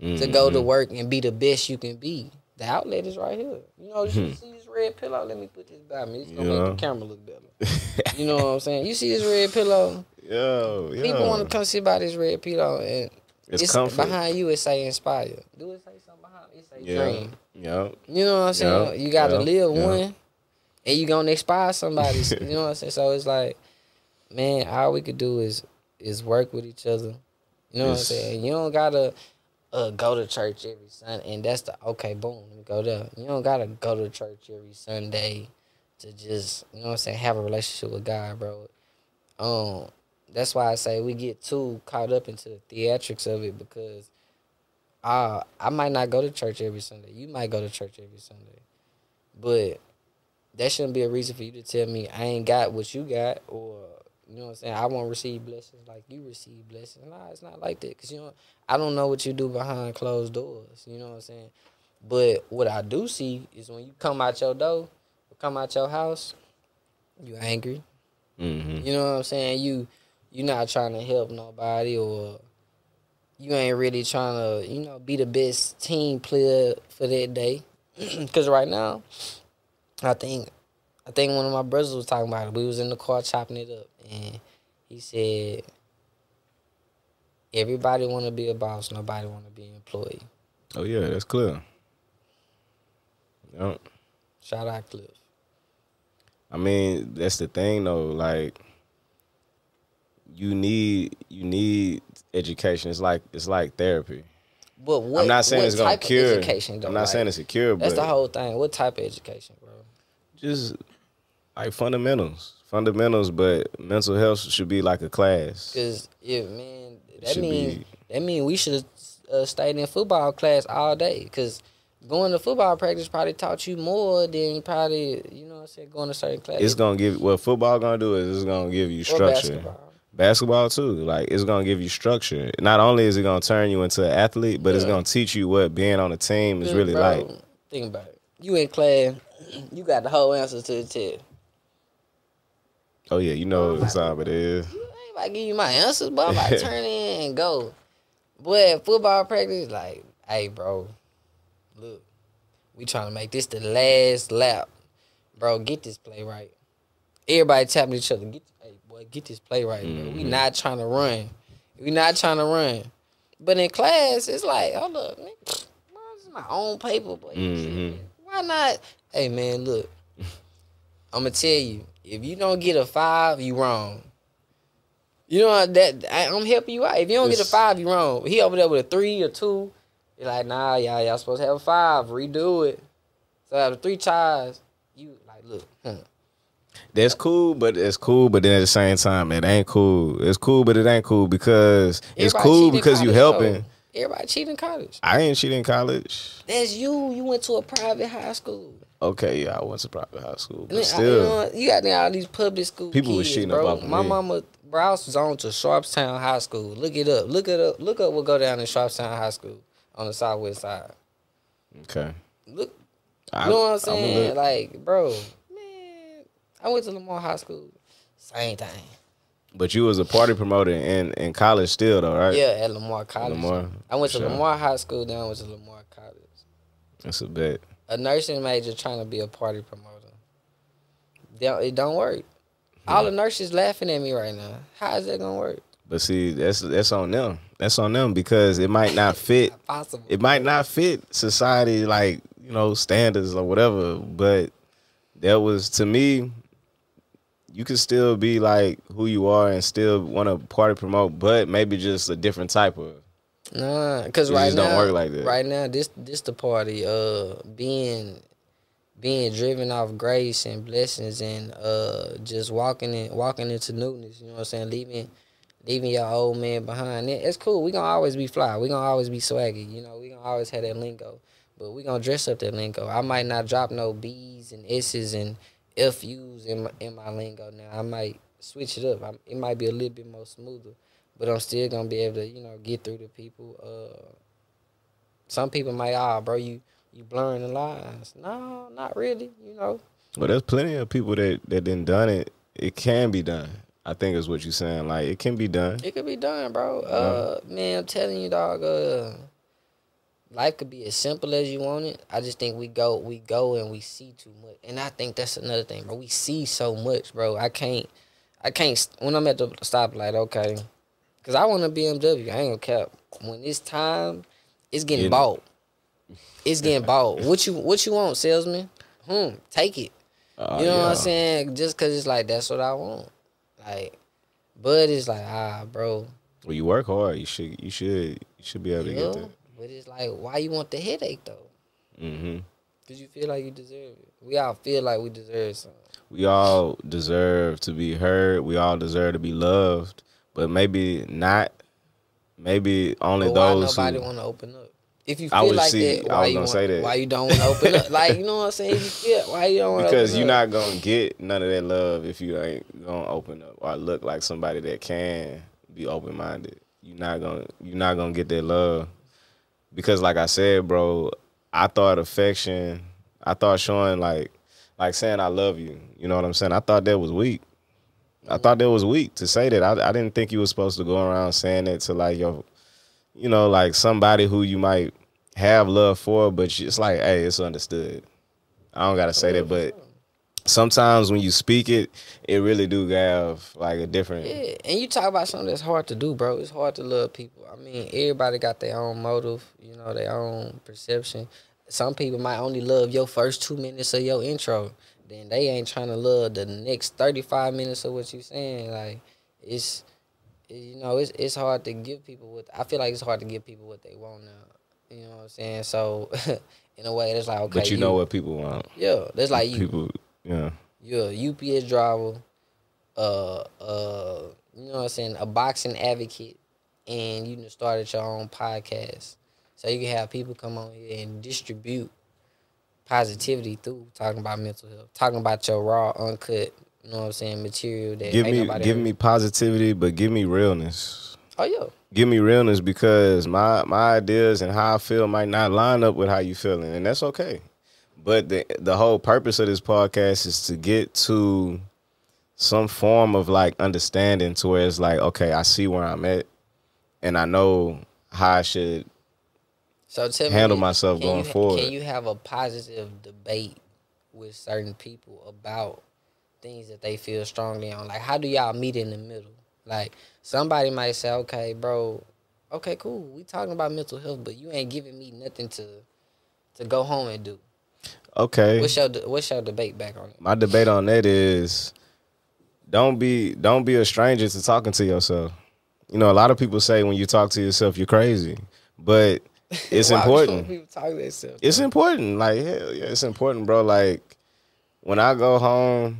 To go to work and be the best you can be. The outlet is right here. You know, you see this red pillow? Let me put this by me. It's gonna Yeah. make the camera look better. you know what I'm saying? You see this red pillow? Yo, yo. People want to come sit by this red pillow and It's, it's, comfort. behind you. It say inspire. Do it say something behind? It say yeah. dream. Yeah. You know what I'm saying? Yeah, You got to yeah, live yeah. one, and you gonna inspire somebody. you know what I'm saying? So it's like, man, all we could do is is work with each other. You know It's- what I'm saying? You don't gotta uh, go to church every Sunday, and that's the okay. Boom, let me go there. You don't gotta go to church every Sunday to just you know what I'm saying have a relationship with God, bro. Um, that's why I say we get too caught up into the theatrics of it because uh, I might not go to church every Sunday. You might go to church every Sunday. But that shouldn't be a reason for you to tell me I ain't got what you got or you know what I'm saying, I won't receive blessings like you receive blessings. Nah, it's not like that. Cause you know, I don't know what you do behind closed doors. You know what I'm saying? But what I do see is when you come out your door, come out your house, you angry. Mm-hmm. You know what I'm saying? You you not trying to help nobody or you ain't really trying to, you know, be the best team player for that day. Cause right now, I think I think one of my brothers was talking about it. We was in the car chopping it up and he said everybody wanna be a boss, nobody wanna be an employee. Oh yeah, that's clear. Yep. Shout out Cliff. I mean, that's the thing though. Like, you need you need education. It's like it's like therapy. But what I'm not saying what it's gonna type of cure. education though? I'm not Like, saying it's a cure, that's the whole thing. What type of education, bro? just like fundamentals, fundamentals. But mental health should be like a class. Cause if man, that should mean be- that mean we should have uh, stayed in football class all day. Cause going to football practice probably taught you more than probably you know what I said going to certain classes. It's gonna give what football gonna do is it's gonna give you structure. Basketball. Too, like it's gonna give you structure. Not only is it gonna turn you into an athlete, but it's gonna teach you what being on a team is Cause, really bro, like. Think about it. You in class, you got the whole answer to the test. Oh yeah, you know what time it is. You ain't about to give you my answers, but I'm about to turn in and go. Boy, at football practice, like, hey, bro, look, we trying to make this the last lap. Bro, get this play right. Everybody tapping each other. Get, get this play right, bro. We not trying to run. We not trying to run. But in class, it's like, hold up, man. This is my own paper, boy. Mhm. Why not? Hey, man, look. I'm gonna tell you, if you don't get a five, you wrong. You know that I, I'm helping you out. If you don't get a five, you wrong. He over there with a three or two. You're like, nah, y'all, y'all supposed to have a five. Redo it. So after three tries, you like look, hmm, That's cool, but it's cool, but then at the same time, it ain't cool. It's cool, but it ain't cool because it's everybody cool because you college, helping. though. Everybody cheat in college. I ain't cheating in college. That's you. You went to a private high school. Okay, yeah, I went to private high school, but uh, still, you, know, you got all these public school People was kids, cheating bro. up off of My me. mama, bro, I was on to Sharpstown High School. Look it up. Look it up. Look up what go down in Sharpstown High School on the southwest side. okay. Look, I, you know what I'm saying? Like, bro, I went to Lamar High School. Same thing. But you was a party promoter in, in college still though, right? Yeah, at Lamar College. Lamar, I went to sure. Lamar High School, then I went to Lamar College. That's a bet. A nursing major trying to be a party promoter. Don't- It don't work. All the nurses laughing at me right now. How is that gonna work? But see, that's that's on them. That's on them because it might not fit. Possible. It might not fit society like you know standards or whatever. But that was to me. You can still be like who you are and still want to party promote, but maybe just a different type of. Nah, cause It right now, don't work like that. right now, this this the party. Uh, being being driven off grace and blessings and uh just walking in walking into newness. You know what I'm saying? Leaving leaving your old man behind. It's cool. We gonna always be fly. We gonna always be swaggy. You know, we gonna always have that lingo. But we gonna dress up that lingo. I might not drop no B's and S's and FU's in my, in my lingo now. I might switch it up. i it might be a little bit more smoother but I'm still gonna be able to, you know, get through to people. Uh, some people might, ah, bro, you you blurring the lines. No, not really. You know, But there's plenty of people that that didn't done it. It can be done. I think is what you're saying. Like it can be done. it could be done, bro. Uh, man, I'm telling you, dog. Uh, life could be as simple as you want it. I just think we go, we go, and we see too much. And I think that's another thing, bro. We see so much, bro. I can't, I can't. When I'm at the stoplight, okay, because I want a BMW. I ain't gonna cap. When it's time, it's getting Getting- bought. It's getting bought. What you what you want, salesman? Hmm, take it. Uh, You know what. I'm saying? Just cause it's like that's what I want. Like, but it's like ah, bro. Well, you work hard. You should. You should. You should be able to You get know? that. But it's like, why you want the headache though? hmm Cause you feel like you deserve it. We all feel like we deserve something. We all deserve to be heard. We all deserve to be loved. But maybe not. Maybe only But why those nobody who. want to open up? If you I feel would like see- that, I why was you want, say that. why you don't want to open up? Like you know what I'm saying? You feel, why you don't Because you're up? not gonna get none of that love if you ain't gonna open up or look like somebody that can be open minded. You're not gonna you're not gonna get that love. Because like I said, bro, I thought affection, I thought showing like like saying I love you. You know what I'm saying? I thought that was weak. I thought that was weak to say that. I, I didn't think you were supposed to go around saying that to like your, you know, like somebody who you might have love for, but it's like, hey, it's understood. I don't gotta say that, but sometimes when you speak it, it really do have like a different. Yeah, and you talk about something that's hard to do, bro. It's hard to love people. I mean, everybody got their own motive, you know, their own perception. Some people might only love your first two minutes of your intro. Then they ain't trying to love the next thirty five minutes of what you're saying. Like, it's, you know, it's it's hard to give people what I feel like it's hard to give people what they want now. You know what I'm saying? So, in a way, it's like okay, but you, know what people want. Yeah, that's like you. People, yeah. You're a UPS driver, uh, uh, you know what I'm saying, a boxing advocate, and you done started your own podcast. So you can have people come on here and distribute positivity through talking about mental health, talking about your raw, uncut, you know what I'm saying, material that Give me, give me positivity, but give me realness. Oh yeah. give me realness because my my ideas and how I feel might not line up with how you feeling, and that's okay. But the the whole purpose of this podcast is to get to some form of like understanding to where it's like, okay, I see where I'm at, and I know how I should. So tell me, Handle this, myself going you, forward. Can you have a positive debate with certain people about things that they feel strongly on? Like, how do y'all meet in the middle? Like, somebody might say, "Okay, bro, okay, cool, we talking about mental health, but you ain't giving me nothing to to go home and do." Okay, What's your What's your debate back on it? my debate on that is don't be don't be a stranger to talking to yourself. You know, a lot of people say when you talk to yourself, you're crazy, but it's important. People talk to themselves. It's important. Like hell yeah, it's important, bro. Like when I go home,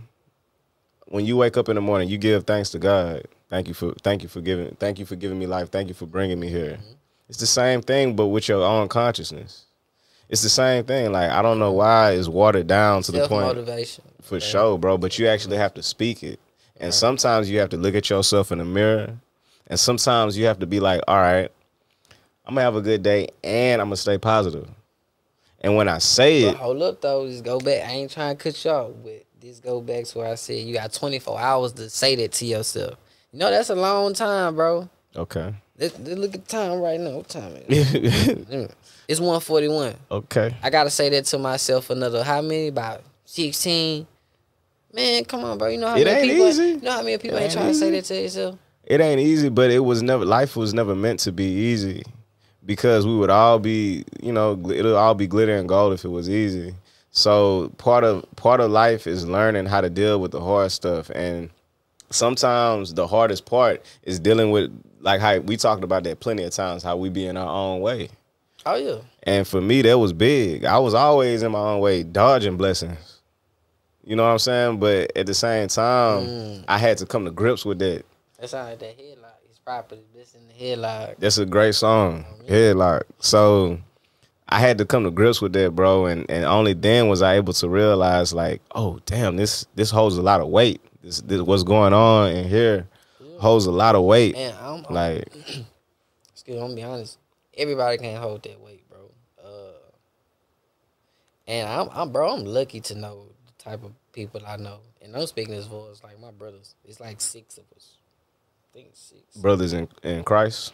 when you wake up in the morning, you give thanks to God. Thank you for thank you for giving thank you for giving me life. Thank you for bringing me here. Mm-hmm. It's the same thing, but with your own consciousness. It's the same thing. Like I don't know why it's watered down to the point motivation. for sure, bro. But you actually have to speak it, and sometimes you have to look at yourself in the mirror, and sometimes you have to be like, all right, I'm gonna have a good day, and I'm gonna stay positive. And when I say But it, hold up though, just go back. I ain't trying to cut you off, but this go back to where I said you got 24 hours to say that to yourself. You know that's a long time, bro. okay, Let's, let's look at the time right now. What time is it? It's 141. okay, I gotta say that to myself another how many? About 16. Man, come on, bro. You know how It many ain't people easy. you know how many people It ain't, trying to say easy. that to yourself? it ain't easy, but it was never. Life was never meant to be easy, because we would all be, you know, it'll all be glitter and gold if it was easy. So part of part of life is learning how to deal with the hard stuff, and sometimes the hardest part is dealing with like how we talked about that plenty of times how we be in our own way. Oh yeah. And for me, that was big. I was always in my own way, dodging blessings. You know what I'm saying? But at the same time, Mm. I had to come to grips with that. That sound like that headlock. His property, this in the headlock. That's a great song. Headlock. So I had to come to grips with that, bro. And and only then was I able to realize like, oh damn, this this holds a lot of weight. This, this what's going on in here holds a lot of weight. Man, I'm, I'm Like excuse me, I'm gonna be honest. Everybody can't hold that weight, bro. Uh, and I'm, I'm, bro. I'm lucky to know the type of people I know, and I'm speaking as far as like my brothers. It's like six of us. I think six. brothers in, in Christ.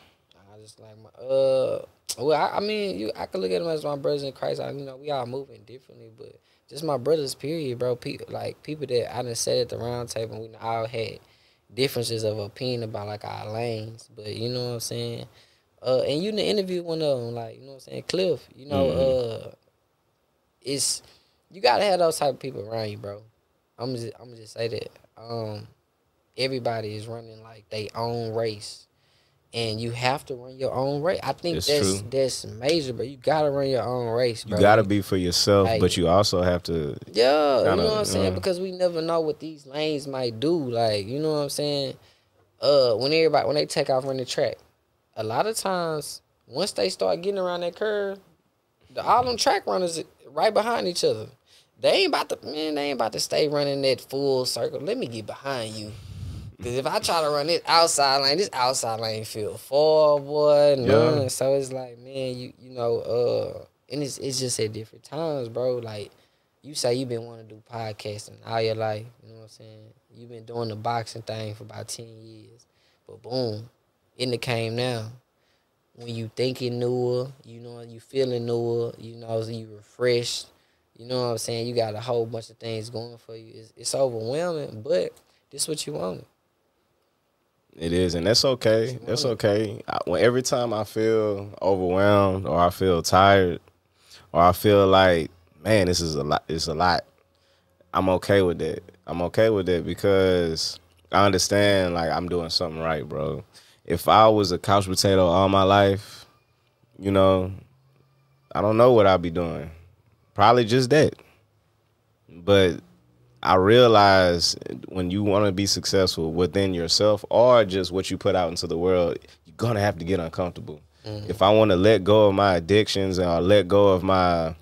I just like my uh. Well, I, I mean, you. I could look at them as my brothers in Christ. I, you know, we all moving differently, but just my brothers. Period, bro. People like people that I done sat at the round table. and We all had differences of opinion about like our lanes, but you know what I'm saying. Uh, and you done interview one of them, like you know what I'm saying, Cliff. You know, uh, it's you gotta have those type of people around you, bro. I'm just, I'm just say that. Um, everybody is running like their own race and you have to run your own race. I think It's that's true. that's major, but you gotta run your own race, Bro. You gotta be for yourself, Like- but you also have to yeah, you kinda, know what I'm saying? uh, Because we never know what these lanes might do. Like, you know what I'm saying? Uh, when everybody when they take off running the track, a lot of times once they start getting around that curve, the all them track runners right behind each other. They ain't about to man. They ain't about to stay running that full circle. Let me get behind you. Cause if I try to run this outside lane, this outside lane feel boy. No. Yeah. So it's like, man, you you know, uh, and it's it's just at different times, bro. Like you say, you've been wanting to do podcasting all your life. You know what I'm saying? You've been doing the boxing thing for about ten years, but boom, it done came now. When you thinking newer, you know, you feeling newer, you know, you refreshed. You know what I'm saying? You got a whole bunch of things going for you. It's, it's overwhelming, but this is what you wanted. It is, and that's okay. That's okay. I, when every time I feel overwhelmed or I feel tired or I feel like, man, this is a lot. It's a lot. I'm okay with that. I'm okay with that because I understand like I'm doing something right, bro. If I was a couch potato all my life, you know, I don't know what I'd be doing. Probably just that. But I realize when you want to be successful within yourself or just what you put out into the world, you're gonna have to get uncomfortable. Mm-hmm. If I want to let go of my addictions or let go of my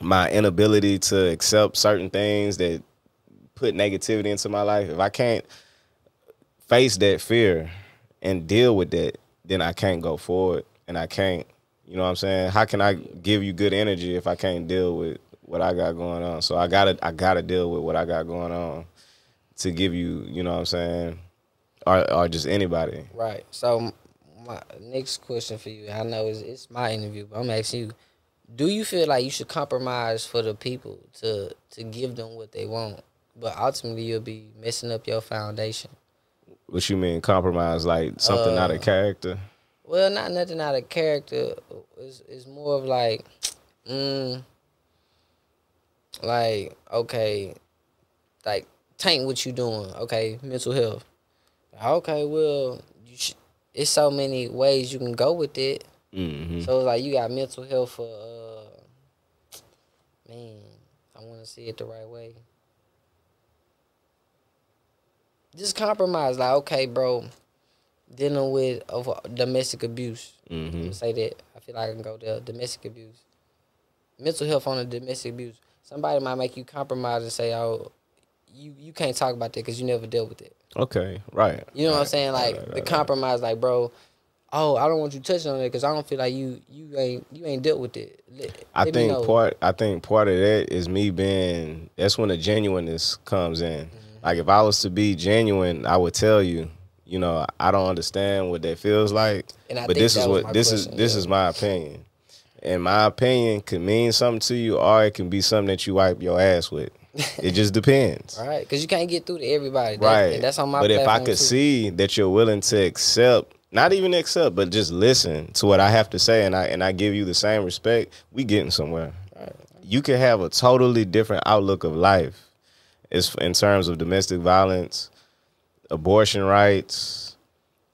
my inability to accept certain things that put negativity into my life, if I can't face that fear and deal with that, then I can't go forward and I can't, you know what I'm saying? How can I give you good energy if I can't deal with what I got going on? So I got to I got to deal with what I got going on to give you, you know what I'm saying? Or or just anybody. Right. So my next question for you, I know it's my interview, but I'm asking you: Do you feel like you should compromise for the people to to give them what they want, but ultimately you'll be messing up your foundation? What you mean compromise like something out Uh, of character? Well, not nothing out of character. It's, it's more of like, mm, like okay, like tank what you doing. Okay, mental health. Okay, well, you sh- it's so many ways you can go with it. hmm So it's like you got mental health for uh, man. I want to see it the right way. Just compromise, like okay, bro. Dealing with of domestic abuse. Mm-hmm. Say that. I feel like I can go there. Domestic abuse, mental health on the domestic abuse. Somebody might make you compromise and say, "Oh, you you can't talk about that because you never dealt with it." Okay, right. You know what I'm saying? Like right, right, the right. compromise, like bro. Oh, I don't want you touching on it because I don't feel like you you ain't you ain't dealt with it. Let- I let think part I think part of that is me being that's when the genuineness comes in. Mm-hmm. Like if I was to be genuine, I would tell you, you know, I don't understand what that feels like. And I but this is what this is question, this yeah. is my opinion. And my opinion can mean something to you or it can be something that you wipe your ass with. It just depends. Right, because you can't get through to everybody. That- Right. and that's on my. But if I could too. see that you're willing to accept, not even accept, but just listen to what I have to say and I and I give you the same respect, we getting somewhere. Right. You can have a totally different outlook of life. It's in terms of domestic violence, abortion rights,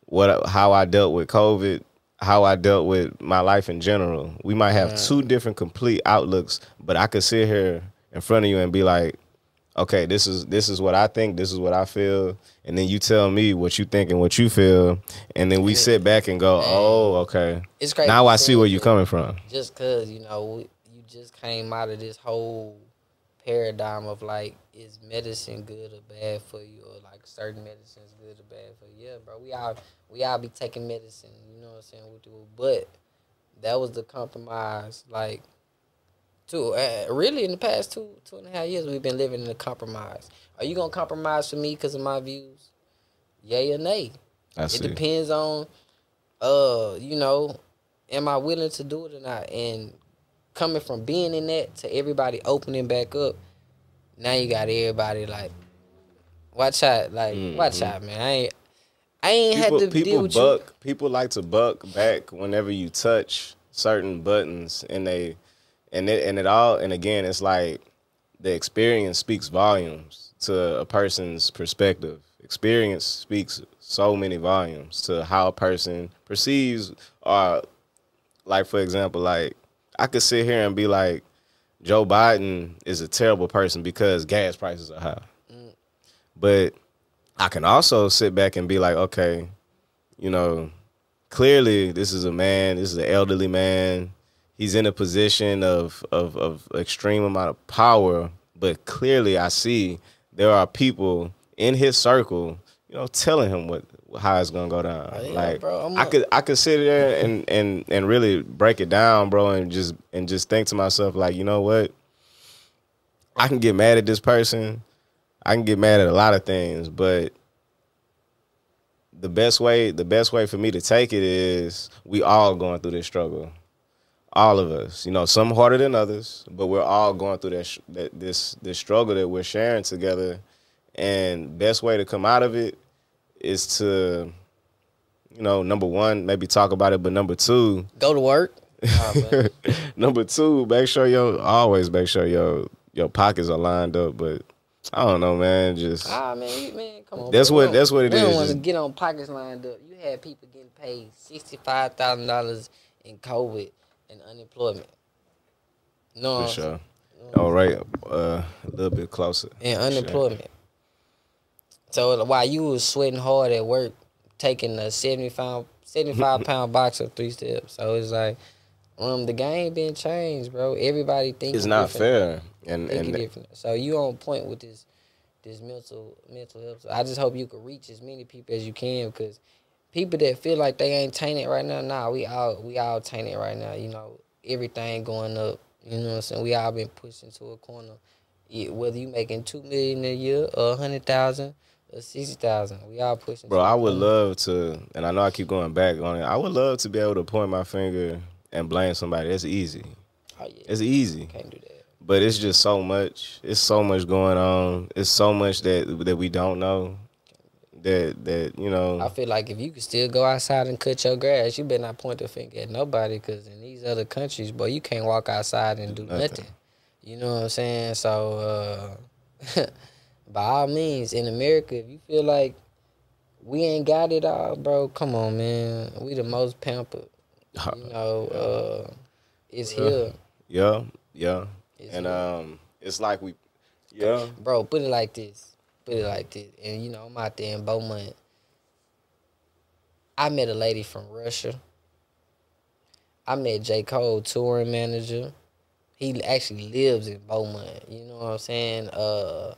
what how I dealt with COVID, how I dealt with my life in general. We might have two different complete outlooks, but I could sit here in front of you and be like, okay, this is this is what I think, this is what I feel, and then you tell me what you think and what you feel, and then we sit back and go, oh, okay. It's crazy. Now I see where you're coming from. Just cause you know you just came out of this whole paradigm of like is medicine good or bad for you or like certain medicines good or bad for you. Yeah, bro. We all we all be taking medicine. You know what I'm saying? We do, but that was the compromise. Like, two uh, really in the past two two and a half years we've been living in a compromise. Are you gonna compromise for me because of my views? Yay or nay? I It see. depends on, uh, you know, am I willing to do it or not? And coming from being in that to everybody opening back up, now you got everybody like, watch out, like watch out, man. I ain't, I ain't Mm-hmm. People, had to deal people with buck. People like to buck back whenever you touch certain buttons, and they, and it, and it all, and again, it's like the experience speaks volumes to a person's perspective. Experience speaks so many volumes to how a person perceives, or like for example, like I could sit here and be like, Joe Biden is a terrible person because gas prices are high. But I can also sit back and be like, okay, you know, clearly this is a man, this is an elderly man. He's in a position of of of extreme amount of power, but clearly I see there are people in his circle, you know, telling him what how it's gonna go down. Oh, yeah, like bro, I'm I a- could I could sit there and and and really break it down, bro, and just and just think to myself like, you know what? I can get mad at this person. I can get mad at a lot of things, but the best way the best way for me to take it is we all going through this struggle. All of us, you know, some harder than others, but we're all going through that, that this this struggle that we're sharing together. And best way to come out of it is to, you know, number one, maybe talk about it, but number two, Go to work. Number two, make sure your always make sure your your pockets are lined up. But I don't know, man. Just ah man, man, come on. That's what- that's what it we don't want to get on pockets lined up. You had people getting paid sixty five thousand dollars in COVID and unemployment. No, for sure. All right, uh, a little bit closer. and unemployment. sure. So while you was sweating hard at work, taking a 75, 75 pound box of three steps, so it's like, um, the game been changed, bro. Everybody thinks It's not fair, and and different. So you on point with this, this mental mental health. So I just hope you can reach as many people as you can because people that feel like they ain't tainted right now, nah, we all we all tainted right now. You know, everything going up. You know what I'm saying? We all been pushed into a corner. Whether you making two million a year or a hundred thousand sixty thousand, we all pushing. bro, I would love to, and I know I keep going back on it. I would love to be able to point my finger and blame somebody. That's easy. Oh yeah, It's easy. can't do that. but it's just so much. It's so much going on. It's so much that that we don't know. That that you know. I feel like if you could still go outside and cut your grass, you better not point the finger at nobody. Cause in these other countries, boy, you can't walk outside and do Nothing. nothing. You know what I'm saying? So, uh, by all means, in America, if you feel like we ain't got it all, bro, come on, man. We the most pampered. You know, uh, it's here. Yeah, yeah. It's And here. um, it's like we, yeah. bro, put it like this. Put it like this. And you know, I'm out there in Beaumont. I met a lady from Russia. I met J. Cole, touring manager. He actually lives in Beaumont. You know what I'm saying? Uh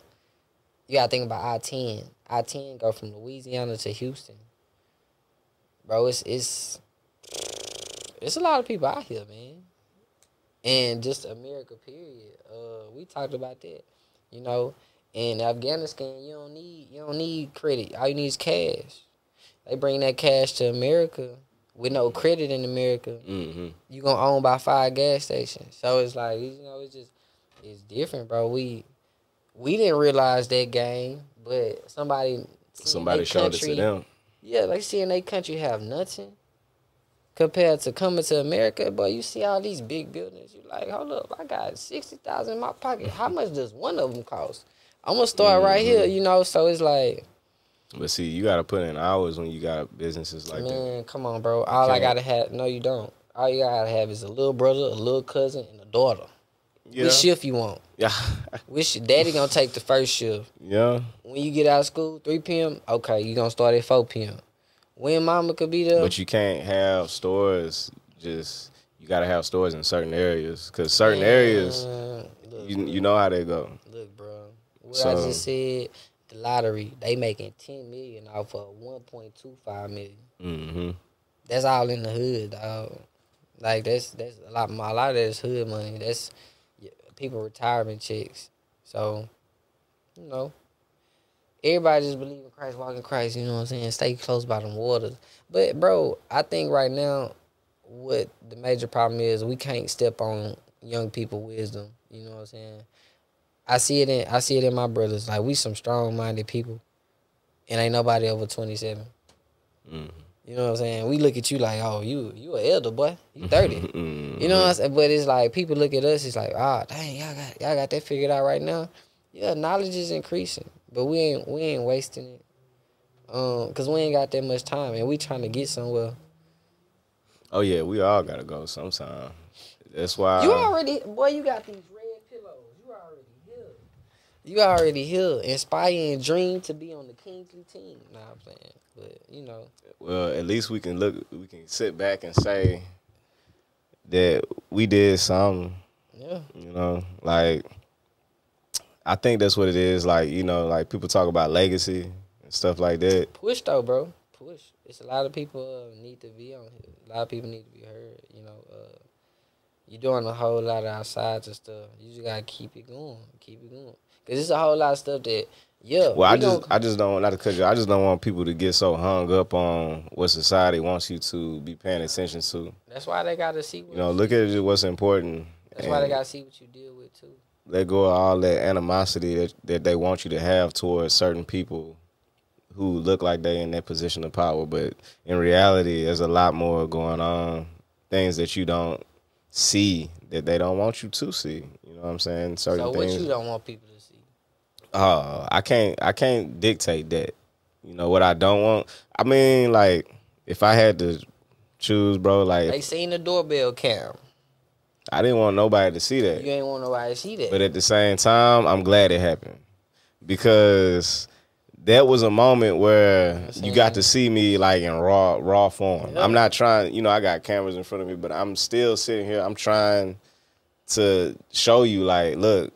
you gotta think about I ten. I ten go from Louisiana to Houston. Bro, it's it's it's a lot of people out here, man. And just America, period. Uh, we talked about that. You know, in Afghanistan, you don't need you don't need credit. All you need is cash. They bring that cash to America with no credit in America. Mm-hmm. You gonna own by five gas stations. So it's like you know, it's just it's different, bro. We we didn't realize that game, but somebody Somebody showed it to them. yeah, like seeing they country have nothing compared to coming to America. But you see all these big buildings. you're like, hold up, I got sixty thousand in my pocket. How much does one of them cost? I'm gonna start right here, Mm-hmm. you know. So it's like, But see, you gotta put in hours when you got businesses like that. man, come on, bro. All I gotta have, no, you don't. All you gotta have is a little brother, a little cousin, and a daughter. Yeah. Which shift you want? Yeah. Which daddy gonna take the first shift? yeah. When you get out of school, three p.m. Okay, you gonna start at four p.m. When mama could be there, But you can't have stores just you gotta have stores in certain areas. Cause certain areas look, you you know how they go. Look, bro. What I just said, the lottery, they making ten million off of one point two five million. Mm-hmm. That's all in the hood, dog. Like that's that's a lot. A lot of that is hood money. That's people retirement checks. So, you know, everybody just believe in Christ, walk in Christ. You know what I'm saying? Stay close by them waters. But bro, I think right now, what the major problem is, we can't step on young people' wisdom. You know what I'm saying? I see it in I see it in my brothers. Like we some strong minded people, and ain't nobody over twenty seven. Mm-hmm. You know what I'm saying? We look at you like, oh, you you an elder boy, you 30 Mm-hmm. You know what I'm saying? But it's like people look at us, it's like, ah, dang, y'all got y'all got that figured out right now. Yeah, knowledge is increasing, but we ain't we ain't wasting it. Um, cause we ain't got that much time, and we trying to get somewhere. Oh yeah, we all gotta go sometime. That's why You already, boy, you got these red pillows. You already here. You already here. Inspire and dream to be on the Kingsley team. Nah, I'm saying, but you know, well, at least we can look we can sit back and say that we did something. yeah. You know, like I think that's what it is. Like you know, like people talk about legacy and stuff like that. Push though, bro. Push. It's a lot of people uh, need to be on here. A lot of people need to be heard. You know, uh, you're doing a whole lot of outside and stuff. You just gotta keep it going. Keep it going. Cause it's a whole lot of stuff that, yeah. Well, I just I just don't not to cut you. I just don't want people to get so hung up on what society wants you to be paying attention to. that's why they gotta see. What You know, look at what's important. That's why they gotta see what you deal with too. let go of all that animosity that, that they want you to have towards certain people who look like they in that position of power, but in reality, there's a lot more going on. Things that you don't see that they don't want you to see. You know what I'm saying? Certain So what things. you don't want people to see? Uh, I can't I can't dictate that. You know what I don't want. I mean, like if I had to choose, bro, like They seen the doorbell cam. I didn't want nobody to see that. You ain't want nobody to see that. But at the same time, I'm glad it happened because that was a moment where you got to see me like in raw raw form. I'm not trying, you know, I got cameras in front of me, but I'm still sitting here. I'm trying to show you like, look,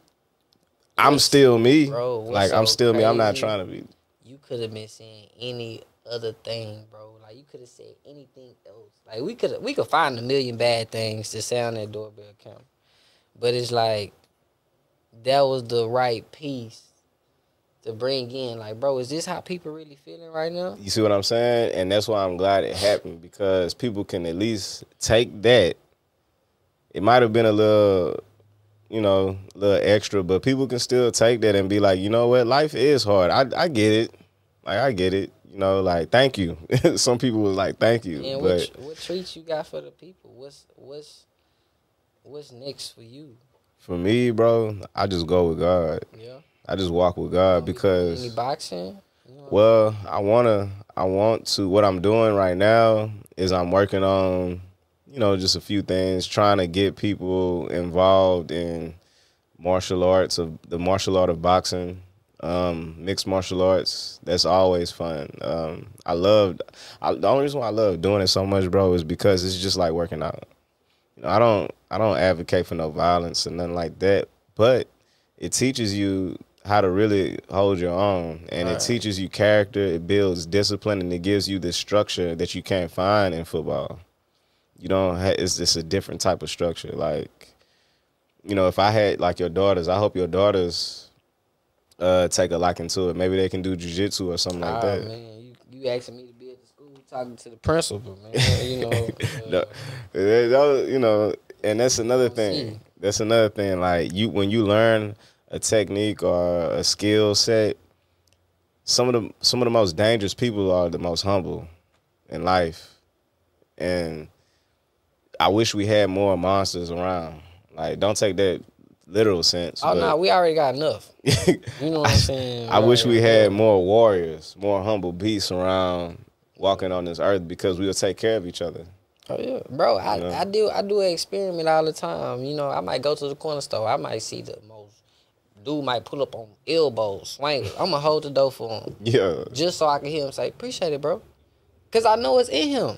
I'm still me. bro, like I'm so still me. I'm not trying to be. you could have been saying any other thing, bro. Like you could have said anything else. Like we could we could find a million bad things to say on that doorbell camera, but it's like that was the right piece to bring in. Like, bro, is this how people really feeling right now? You see what I'm saying? And that's why I'm glad it happened because people can at least take that. It might have been a little, you know, a little extra, but people can still take that and be like, you know what, life is hard. I I get it. Like I get it. You know, like thank you. Some people was like, thank you. And but what what treats you got for the people? What's what's what's next for you? for me, bro, I just go with God. Yeah, I just walk with God because any boxing? You know, Well, I wanna, I want to. What I'm doing right now is I'm working on, you know, just a few things, trying to get people involved in martial arts of the martial art of boxing, um, mixed martial arts. That's always fun. Um, I loved. I, the only reason why I love doing it so much, bro, is because it's just like working out. You know, I don't. I don't advocate for no violence and nothing like that, but it teaches you how to really hold your own and Right. it teaches you character it builds discipline and it gives you this structure that you can't find in football you don't ha- it's just a different type of structure like you know if i had like your daughters i hope your daughters uh take a liking to it maybe they can do jiu-jitsu or something like Ah, that man, you, you asking me to be at the school talking to the principal, man. You know, No, uh, that- you know, and that's another thing. That's another thing. Like you, when you learn a technique or a skill set, some of the some of the most dangerous people are the most humble in life, and I wish we had more monsters around. Like, don't take that literal sense. oh no, we already got enough. You know what I'm saying? I wish we Right, had more warriors, more humble beasts around walking on this earth because we'll take care of each other. Oh yeah, bro. I. I do I do an experiment all the time. You know, I might go to the corner store. I might see the most dude might pull up on elbows, swing. I'ma hold the door for him Yeah. just so I can hear him say appreciate it, bro. Cause I know it's in him.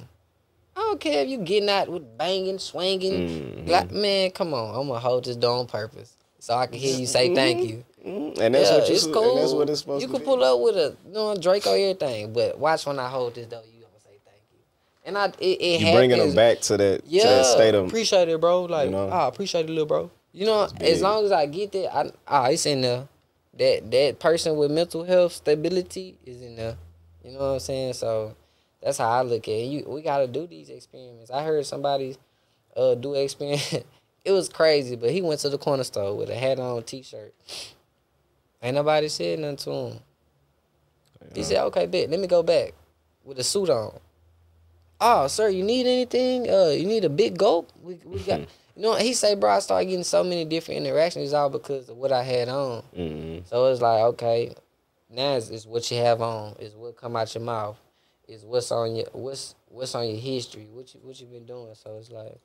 I don't care if you getting out with banging, swinging. Mm-hmm. Like, man, come on. I'm gonna hold this door on purpose so I can hear you say thank you. And that's yeah, what you it's cool. and that's what it's supposed you to can pull up with a you know Draco everything, but watch when I hold this door, you gonna say thank you. And I it, it you bringing them back to that yeah, to that state of appreciate it, bro. Like, know? I appreciate it, little bro. You know, as long as I get that, I ah, it's in there. That that person with mental health stability is in there. You know what I'm saying? So that's how I look at it. You we gotta do these experiments. I heard somebody uh do an experiment. it was crazy, but he went to the corner store with a hat on, t shirt. Ain't nobody said nothing to him. He said, "Okay, bet. Let me go back with a suit on." Oh, sir, you need anything? Uh, you need a big gulp? We we got. You know, he say, bro, I started getting so many different interactions all because of what I had on. Mhm. So it's like, okay, now it's, it's what you have on, is what come out your mouth, is what's on your what's what's on your history, what you what you been doing. So it's like,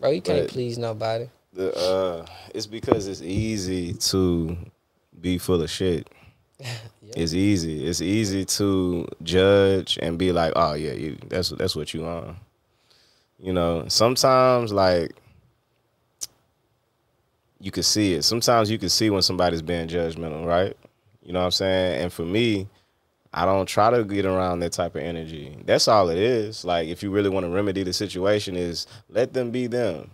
bro, you can't But- please nobody. the uh it's because it's easy to be full of shit. It's easy. It's easy to judge and be like, "Oh yeah, you that's that's what you on." You know, sometimes like you can see it. Sometimes you can see when somebody's being judgmental, right? You know what I'm saying? And for me, I don't try to get around that type of energy. That's all it is. Like if you really want to remedy the situation is let them be them.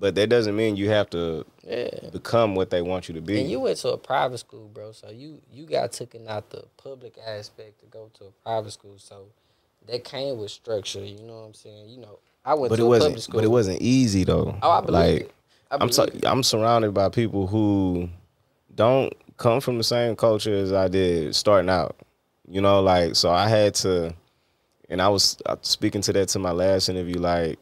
But that doesn't mean you have to Yeah. become what they want you to be. And you went to a private school, bro. So you you got taken out the public aspect to go to a private school. So that came with structure. You know what I'm saying? You know, I went but to it a wasn't public school. but it wasn't easy though. Oh, I believe like it. I I'm so, it. I'm surrounded by people who don't come from the same culture as I did starting out. You know, like so I had to, and I was speaking to that to my last interview. Like,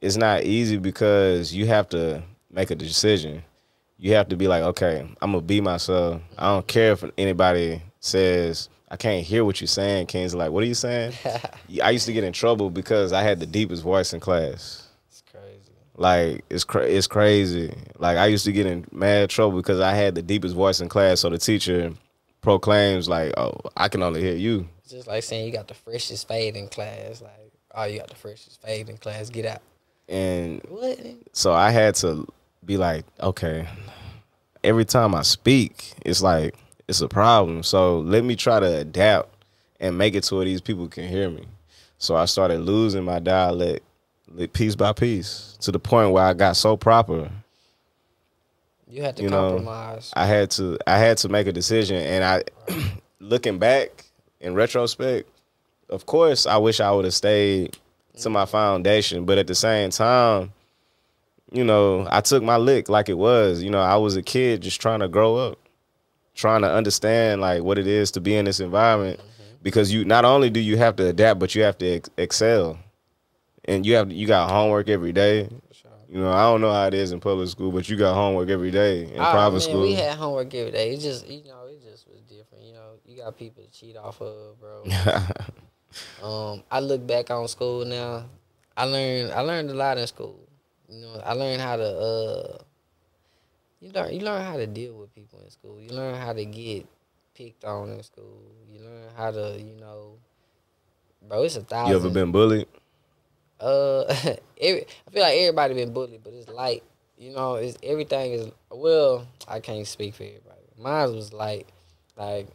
it's not easy because you have to make a decision. You have to be like, okay, I'm gonna be myself. I don't care if anybody says I can't hear what you're saying. King's like, what are you saying? I used to get in trouble because I had the deepest voice in class. It's crazy. Like it's cra- it's crazy. Like I used to get in mad trouble because I had the deepest voice in class. So the teacher proclaims like, "Oh, I can only hear you." It's just like saying you got the freshest fade in class. Like, oh, you got the freshest fade in class. Get out. And What? so I had to be like, okay. Every time I speak, it's like it's a problem. So let me try to adapt and make it to where these people can hear me. So I started losing my dialect piece by piece to the point where I got so proper You had to You know, compromise. I had to I had to make a decision and I looking back in retrospect, of course I wish I would have stayed to my mm-hmm. foundation, but at the same time, you know, I took my lick like it was. You know, I was a kid just trying to grow up, trying to understand like what it is to be in this environment mm-hmm. because you not only do you have to adapt, but you have to ex- excel. And you have you got homework every day. You know, I don't know how it is in public school, but you got homework every day in Oh, private man, school. We had homework every day. It just, you know, it just was different. You know, you got people to cheat off of, bro. um, I look back on school now. I learned, I learned a lot in school. You know, I learned how to, uh, you learn you learn how to deal with people in school. You learn how to get picked on in school. You learn how to, you know, bro, it's a thousand. You ever been bullied? Uh, every, I feel like everybody been bullied, but it's light. You know, it's everything is well. I can't speak for everybody. Mine was like, like,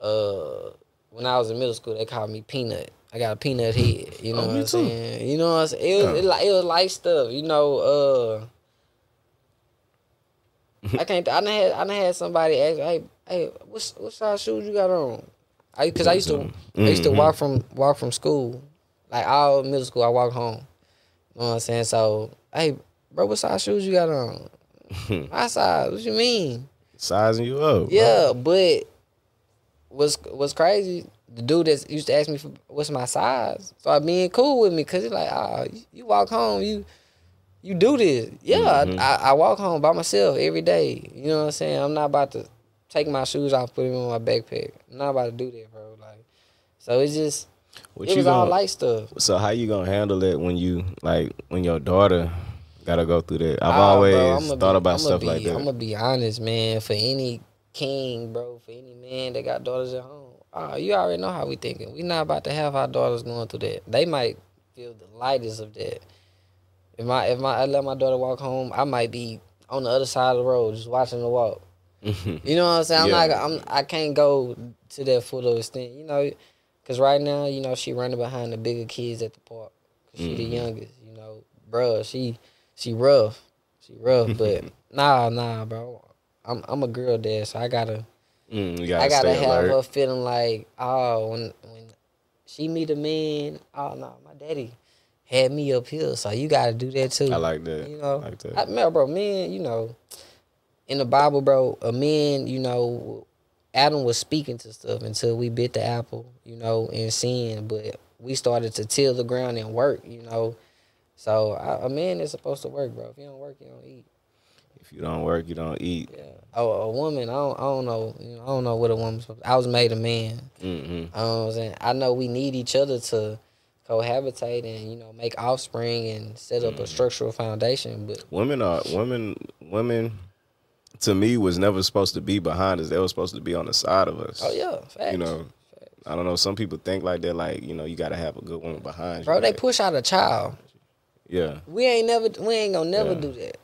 uh, when I was in middle school, they called me Peanut. I got a peanut head. You know Oh, what I'm too. saying? You know what I'm saying? It was it, like it was light stuff. You know, uh. I can't. I done had. I done had somebody ask, "Hey, hey, what's what size shoes you got on?" I because I used to. I used to Mhm. walk from walk from school, like all middle school. I walk home. You know what I'm saying? So, hey, bro, what size shoes you got on? My size. What you mean? Sizing you up. bro. Yeah, but what's what's crazy? The dude that used to ask me for what's my size, started being cool with me because he's like, ah, you, you walk home, you you do this. Yeah, Mhm. I, I walk home by myself every day. You know what I'm saying? I'm not about to take my shoes off, put them in my backpack. I'm not about to do that, bro. Like, so it's just What it you was all gonna- light stuff. So how you gonna handle it when you like when your daughter gotta go through that? I've Ah, always bro, thought be- about stuff be, like that. I'm gonna be honest, man. For any king, bro, for any man that got daughters at home, ah, you already know how we thinking. We not about to have our daughters going through that. They might feel the lightest of that. If my if my I let my daughter walk home, I might be on the other side of the road just watching her walk. You know what I'm saying? I'm Yeah. not. I'm. I can't go to that full extent. You know, because right now, you know, she running behind the bigger kids at the park. 'Cause she the Mhm. youngest. You know, bruh, she she rough. She rough, but nah, nah, bro. I'm I'm a girl dad, so I gotta Mm, gotta I gotta have alert. her feeling like, oh, when when she meet a man, oh no, my daddy had me up here, so you gotta do that too. I like that. You know, I like that. I, man, bro, men, you know, in the Bible, bro, a man, you know, Adam was speaking to stuff until we bit the apple, you know, and sin, but we started to till the ground and work, you know. So I, a man is supposed to work, bro. If you don't work, you don't eat. if you don't work, you don't eat. Yeah. Oh, a woman, I don't, I don't know, you know, I don't know what a woman's. Supposed I was made a man. hmm You know I'm saying? I know we need each other to cohabitate and you know make offspring and set up a structural foundation, but Women are women. Women, to me, was never supposed to be behind us. They were supposed to be on the side of us. oh yeah, facts. You know, I don't know. Some people think like they're like, you know, you gotta have a good woman behind you. bro, they push out a child. yeah. We ain't never, we ain't gonna never Yeah. do that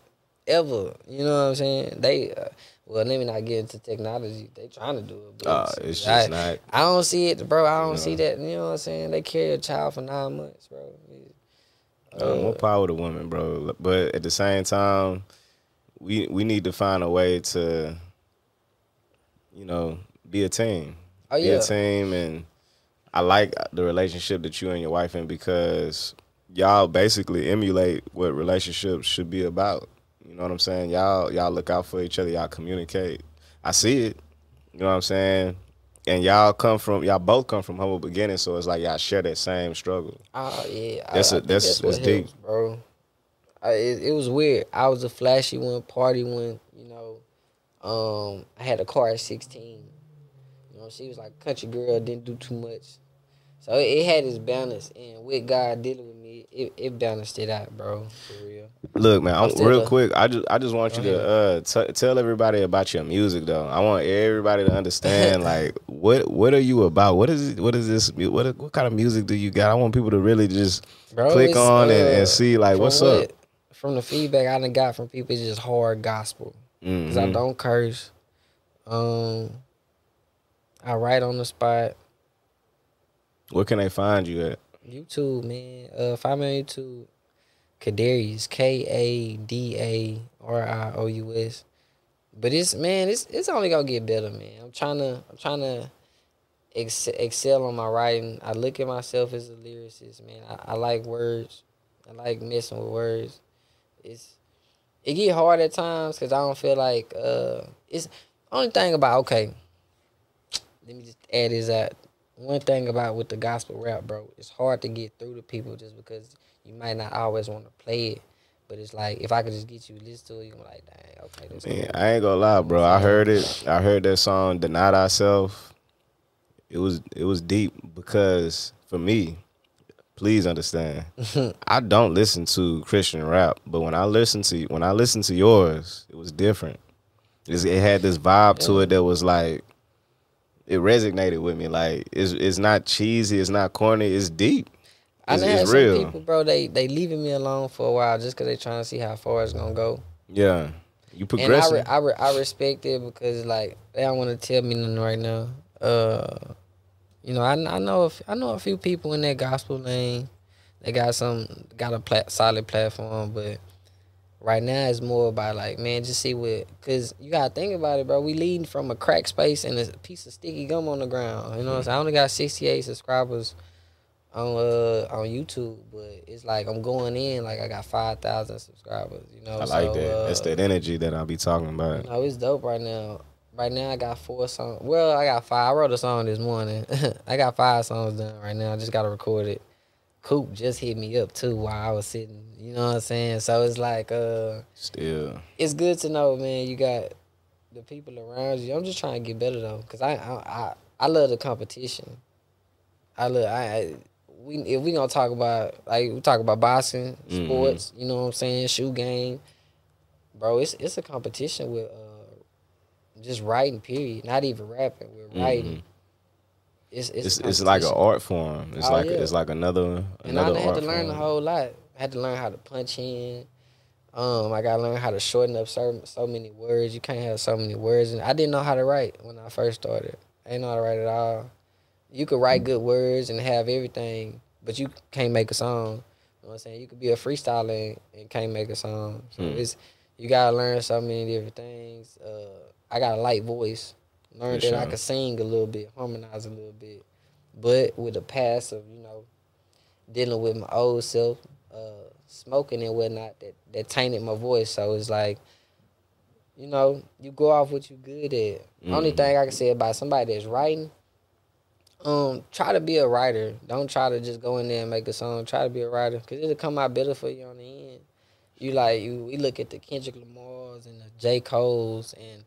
ever. You know what I'm saying? They, uh, well, let me not get into technology. They trying to do it, but Uh, it's just I, not. I don't see it, bro. I don't No. see that. You know what I'm saying? They carry a child for nine months, bro. Uh, Uh, more power to women, bro. But at the same time, we we need to find a way to, you know, be a team. Oh be a team, and I like the relationship that you and your wife in because y'all basically emulate what relationships should be about. You know what I'm saying? Y'all y'all look out for each other. Y'all communicate. I see it. You know what I'm saying? And y'all come from y'all both come from humble beginnings, so it's like y'all share that same struggle. Oh yeah, That's I a- think that's- that's deep. bro. I, it, it was weird. I was a flashy one, party one. You know, um, I had a car at sixteen. You know, she was like a country girl, didn't do too much. So it, it had its balance, and with God dealing with me, it, it balanced it out, bro. For real. Look, man, I'm I'm, real a- quick. I just I just want you to uh t- tell everybody about your music though. I want everybody to understand like what what are you about? What is what is this? What what kind of music do you got? I want people to really just Bro, click on and, uh, and see like what's up. From the feedback I done got from people, it's just hard gospel. because I Mhm. don't curse. Um, I write on the spot. Where can they find you at? YouTube, man. Uh, find me on YouTube. Kadarious, K A D A R I O U S. But it's man, it's it's only gonna get better, man. I'm trying to I'm trying to ex- excel on my writing. I look at myself as a lyricist, man. I, I like words. I like messing with words. It's it get hard at times because I don't feel like uh it's only thing about okay. Let me just add is that one thing about with the gospel rap, bro, it's hard to get through to people just because you might not always want to play it. But it's like if I could just get you to listen to it, you're like, dang, okay, that's Man. I ain't gonna lie, bro. I heard it. I heard that song "Deny Thyself." It was it was deep because for me, please understand, I don't listen to Christian rap, but when I listen to when I listen to yours, it was different. It had this vibe to it that was like it resonated with me. Like it's it's not cheesy, it's not corny, it's deep. I It's, done had it's some real. people, bro. They they leaving me alone for a while just because they trying to see how far it's gonna go. Yeah, you And I progressing. re- I, re- I respect it because like they don't want to tell me nothing right now. Uh, you know, I, I know a f- I know a few people in that gospel lane. They got some got a plat- solid platform, but right now it's more about like man, just see what because you gotta think about it, bro. We leading from a crack space and a piece of sticky gum on the ground. You know, what I'm saying? I only got 68 subscribers on uh on YouTube, but it's like I'm going in like I got five thousand subscribers. You know, I like so, that. That's uh, that energy that I'll be talking about. no, it's dope right now. Right now, I got four songs. Well, I got five. I wrote a song this morning. I got five songs done right now. I just got to record it. Coop just hit me up too while I was sitting. You know what I'm saying? So it's like, uh, Still, it's good to know, man. You got the people around you. I'm just trying to get better though, cause I, I, I, I love the competition. I love. I, I we if we gonna talk about like we talk about boxing, Mhm. sports. You know what I'm saying? Shoe game, bro. It's it's a competition with uh just writing. Period. Not even rapping. We're writing. It's it's it's it's like an art form. It's Oh, like yeah. it's like another And I had to learn form. a whole lot. I had to learn how to punch in. Um, I gotta learn how to shorten up certain so many words. You can't have so many words, and I didn't know how to write when I first started. I didn't know how to write at all. You could write good words and have everything, but you can't make a song. You know what I'm saying? You could be a freestyler and, and can't make a song. So Hmm. it's you gotta learn so many different things. Uh, I got a light voice. Learned that I could sing a little bit, harmonize a little bit, but with the past of you know dealing with my old self, uh, smoking and whatnot, that, that tainted my voice. So it's like, you know, you go off what you good at. Only Mhm. thing I can say about somebody that's writing, um, try to be a writer. Don't try to just go in there and make a song. Try to be a writer, cause it'll come out better for you on the end. You like you. We look at the Kendrick Lamar's and the J Cole's, and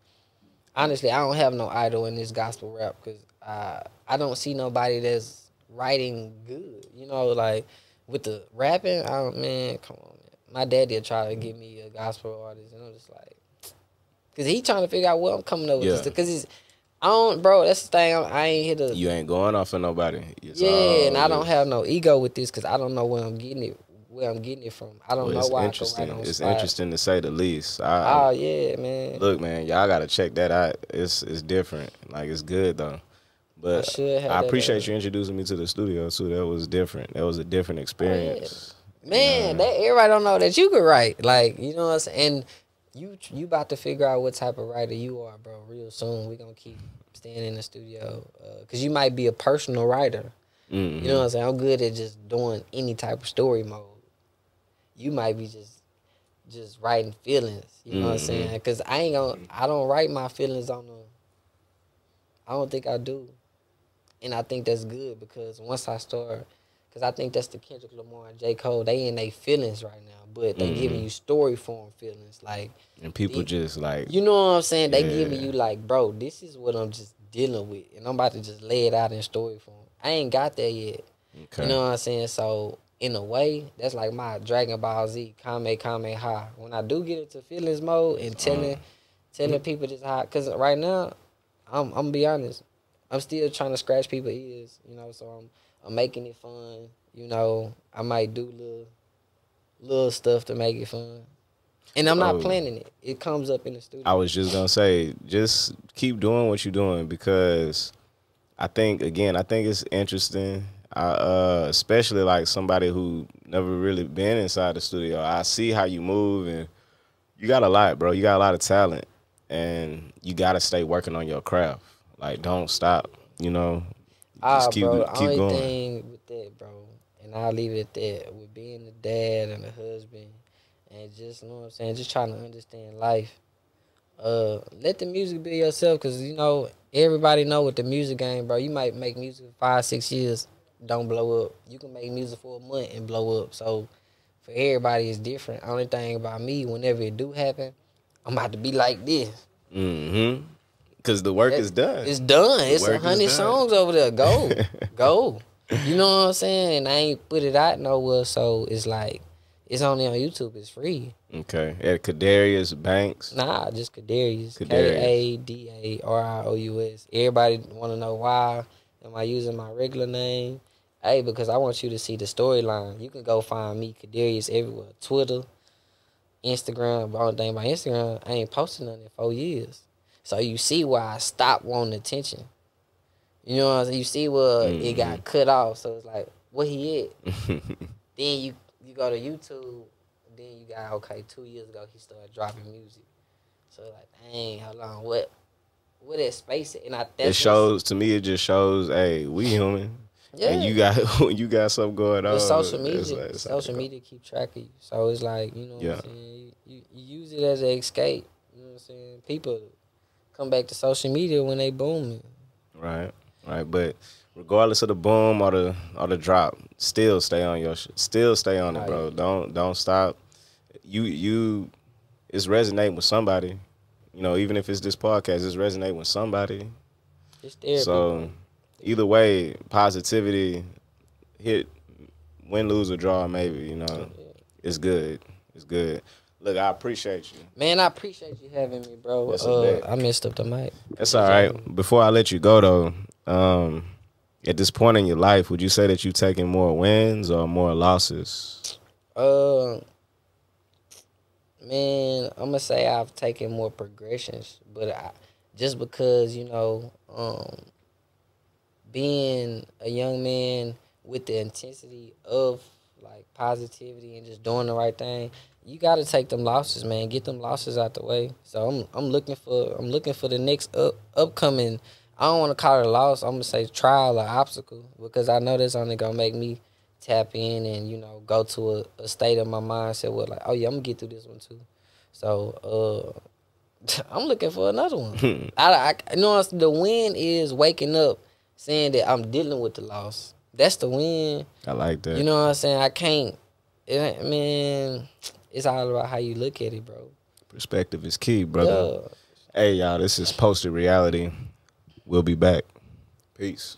honestly, I don't have no idol in this gospel rap, cause I I don't see nobody that's writing good. You know, like with the rapping, I don't, man, come on, man. My dad did try to give me a gospel artist, and I'm just like, cause he trying to figure out what I'm coming up with Yeah. cause he's, I don't, bro. That's the thing. I'm, I ain't here to, You ain't going off for nobody. It's yeah, and I don't have no ego with this, cause I don't know where I'm getting it, where I'm getting it from. I don't well, know why I interesting. It's interesting to say the least. I, Oh yeah, man. look, man, y'all gotta check that out. It's it's different. Like it's good though. But have I appreciate uh, you introducing me to the studio too. That was different. That was a different experience. Man, that everybody don't know that you could write. Like, you know what I'm saying? And you you about to figure out what type of writer you are, bro, real soon. we gonna keep staying in the studio. Uh, Cause you might be a personal writer. Mhm. You know what I'm saying? I'm good at just doing any type of story mode. You might be just just writing feelings. You know what I'm Mhm. saying? Cause I ain't gonna I don't write my feelings on the I don't think I do. And I think that's good because once I start Cause I think that's the Kendrick Lamar and J. Cole. They in their feelings right now, but they giving Mhm. you story form feelings. Like and people the- just like you know what I'm saying? They giving Yeah. you like, bro, this is what I'm just dealing with, and I'm about to just lay it out in story form. I ain't got there yet. okay. You know what I'm saying? So in a way, that's like my Dragon Ball Z Kamehameha. When I do get into feelings mode and telling telling mm-hmm. people this how, cause right now, I'm I'm gonna be honest, I'm still trying to scratch people's ears. You know, so I'm I'm making it fun. You know, I might do little little stuff to make it fun. And I'm not Oh. planning it. It comes up in the studio. I was just gonna say, just keep doing what you're doing because I think again, I think it's interesting. I, uh, especially like somebody who never really been inside the studio. I see how you move, and you got a lot, bro. You got a lot of talent, and you got to stay working on your craft. Like, don't stop. You know, Ah, just keep bro, keep only going. thing with that, bro, and I'll leave it at that. With being a dad and a husband, and just you know what I'm saying, just trying to understand life. Uh, let the music be yourself, cause you know everybody know with the music game, bro. You might make music five, six years, don't blow up. You can make music for a month and blow up. So for everybody, it's different. Only thing about me, whenever it do happen, I'm about to be like this. Mm-hmm. Because the work That- is done. It's done. It's a hundred songs over there. Go, go. You know what I'm saying? And I ain't put it out nowhere, so it's like It's only on YouTube. It's free. Okay. At Kadarious Banks. Nah, just Kadarious. K. A D A R I O U S. Everybody want to know why am I using my regular name? Hey, because I want you to see the storyline. You can go find me Kadarious everywhere. Twitter, Instagram. But only thing about Instagram, I ain't posting nothing in four years. So you see why I stopped wanting attention. You know what I'm saying? You see where it got mm-hmm. cut off. So it's like, where he at? then you you go to YouTube. Then you got okay. Two years ago, he started dropping music. So like, dang, how long? what, what that space? And I that's it shows to me. It just shows, hey, we human, yeah. and you got you got something going on. With social It's media, like- it's social media keep track of you. So it's like you know what Yeah. I'm saying. You, you, use it as an escape. You know what I'm saying. People come back to social media when they booming. Right, right. But regardless of the boom or the or the drop, still stay on your. Still stay on it, Oh, bro. Don't don't stop. You you, it's resonating with somebody. You know, even if it's this podcast, it's resonating with somebody. It's therapy. So bro. Either way, positivity hit win, lose or draw, maybe, you know. It's good. It's good. Look, I appreciate you. man, I appreciate you having me, bro. I uh. I messed up the mic. That's all right. Before I let you go though, um, at this point in your life, would you say that you taking more wins or more losses? Uh, man, I'm gonna say I've taken more progressions, but I, just because you know, um, being a young man with the intensity of like positivity and just doing the right thing, you got to take them losses, man. Get them losses out the way. So I'm I'm looking for I'm looking for the next up, upcoming. I don't want to call it a loss. I'm gonna say trial or obstacle because I know that's only gonna make me tap in and you know go to a, a state of my mindset where like oh yeah I'm gonna get through this one too. So uh, I'm looking for another one. I, I you know the win is waking up saying that I'm dealing with the loss. That's the win. I like that. You know what I'm saying? I can't. It, ain't- man, it's all about how you look at it, bro. Perspective is key, brother. Yeah. Hey y'all, this is posted reality. We'll be back. Peace.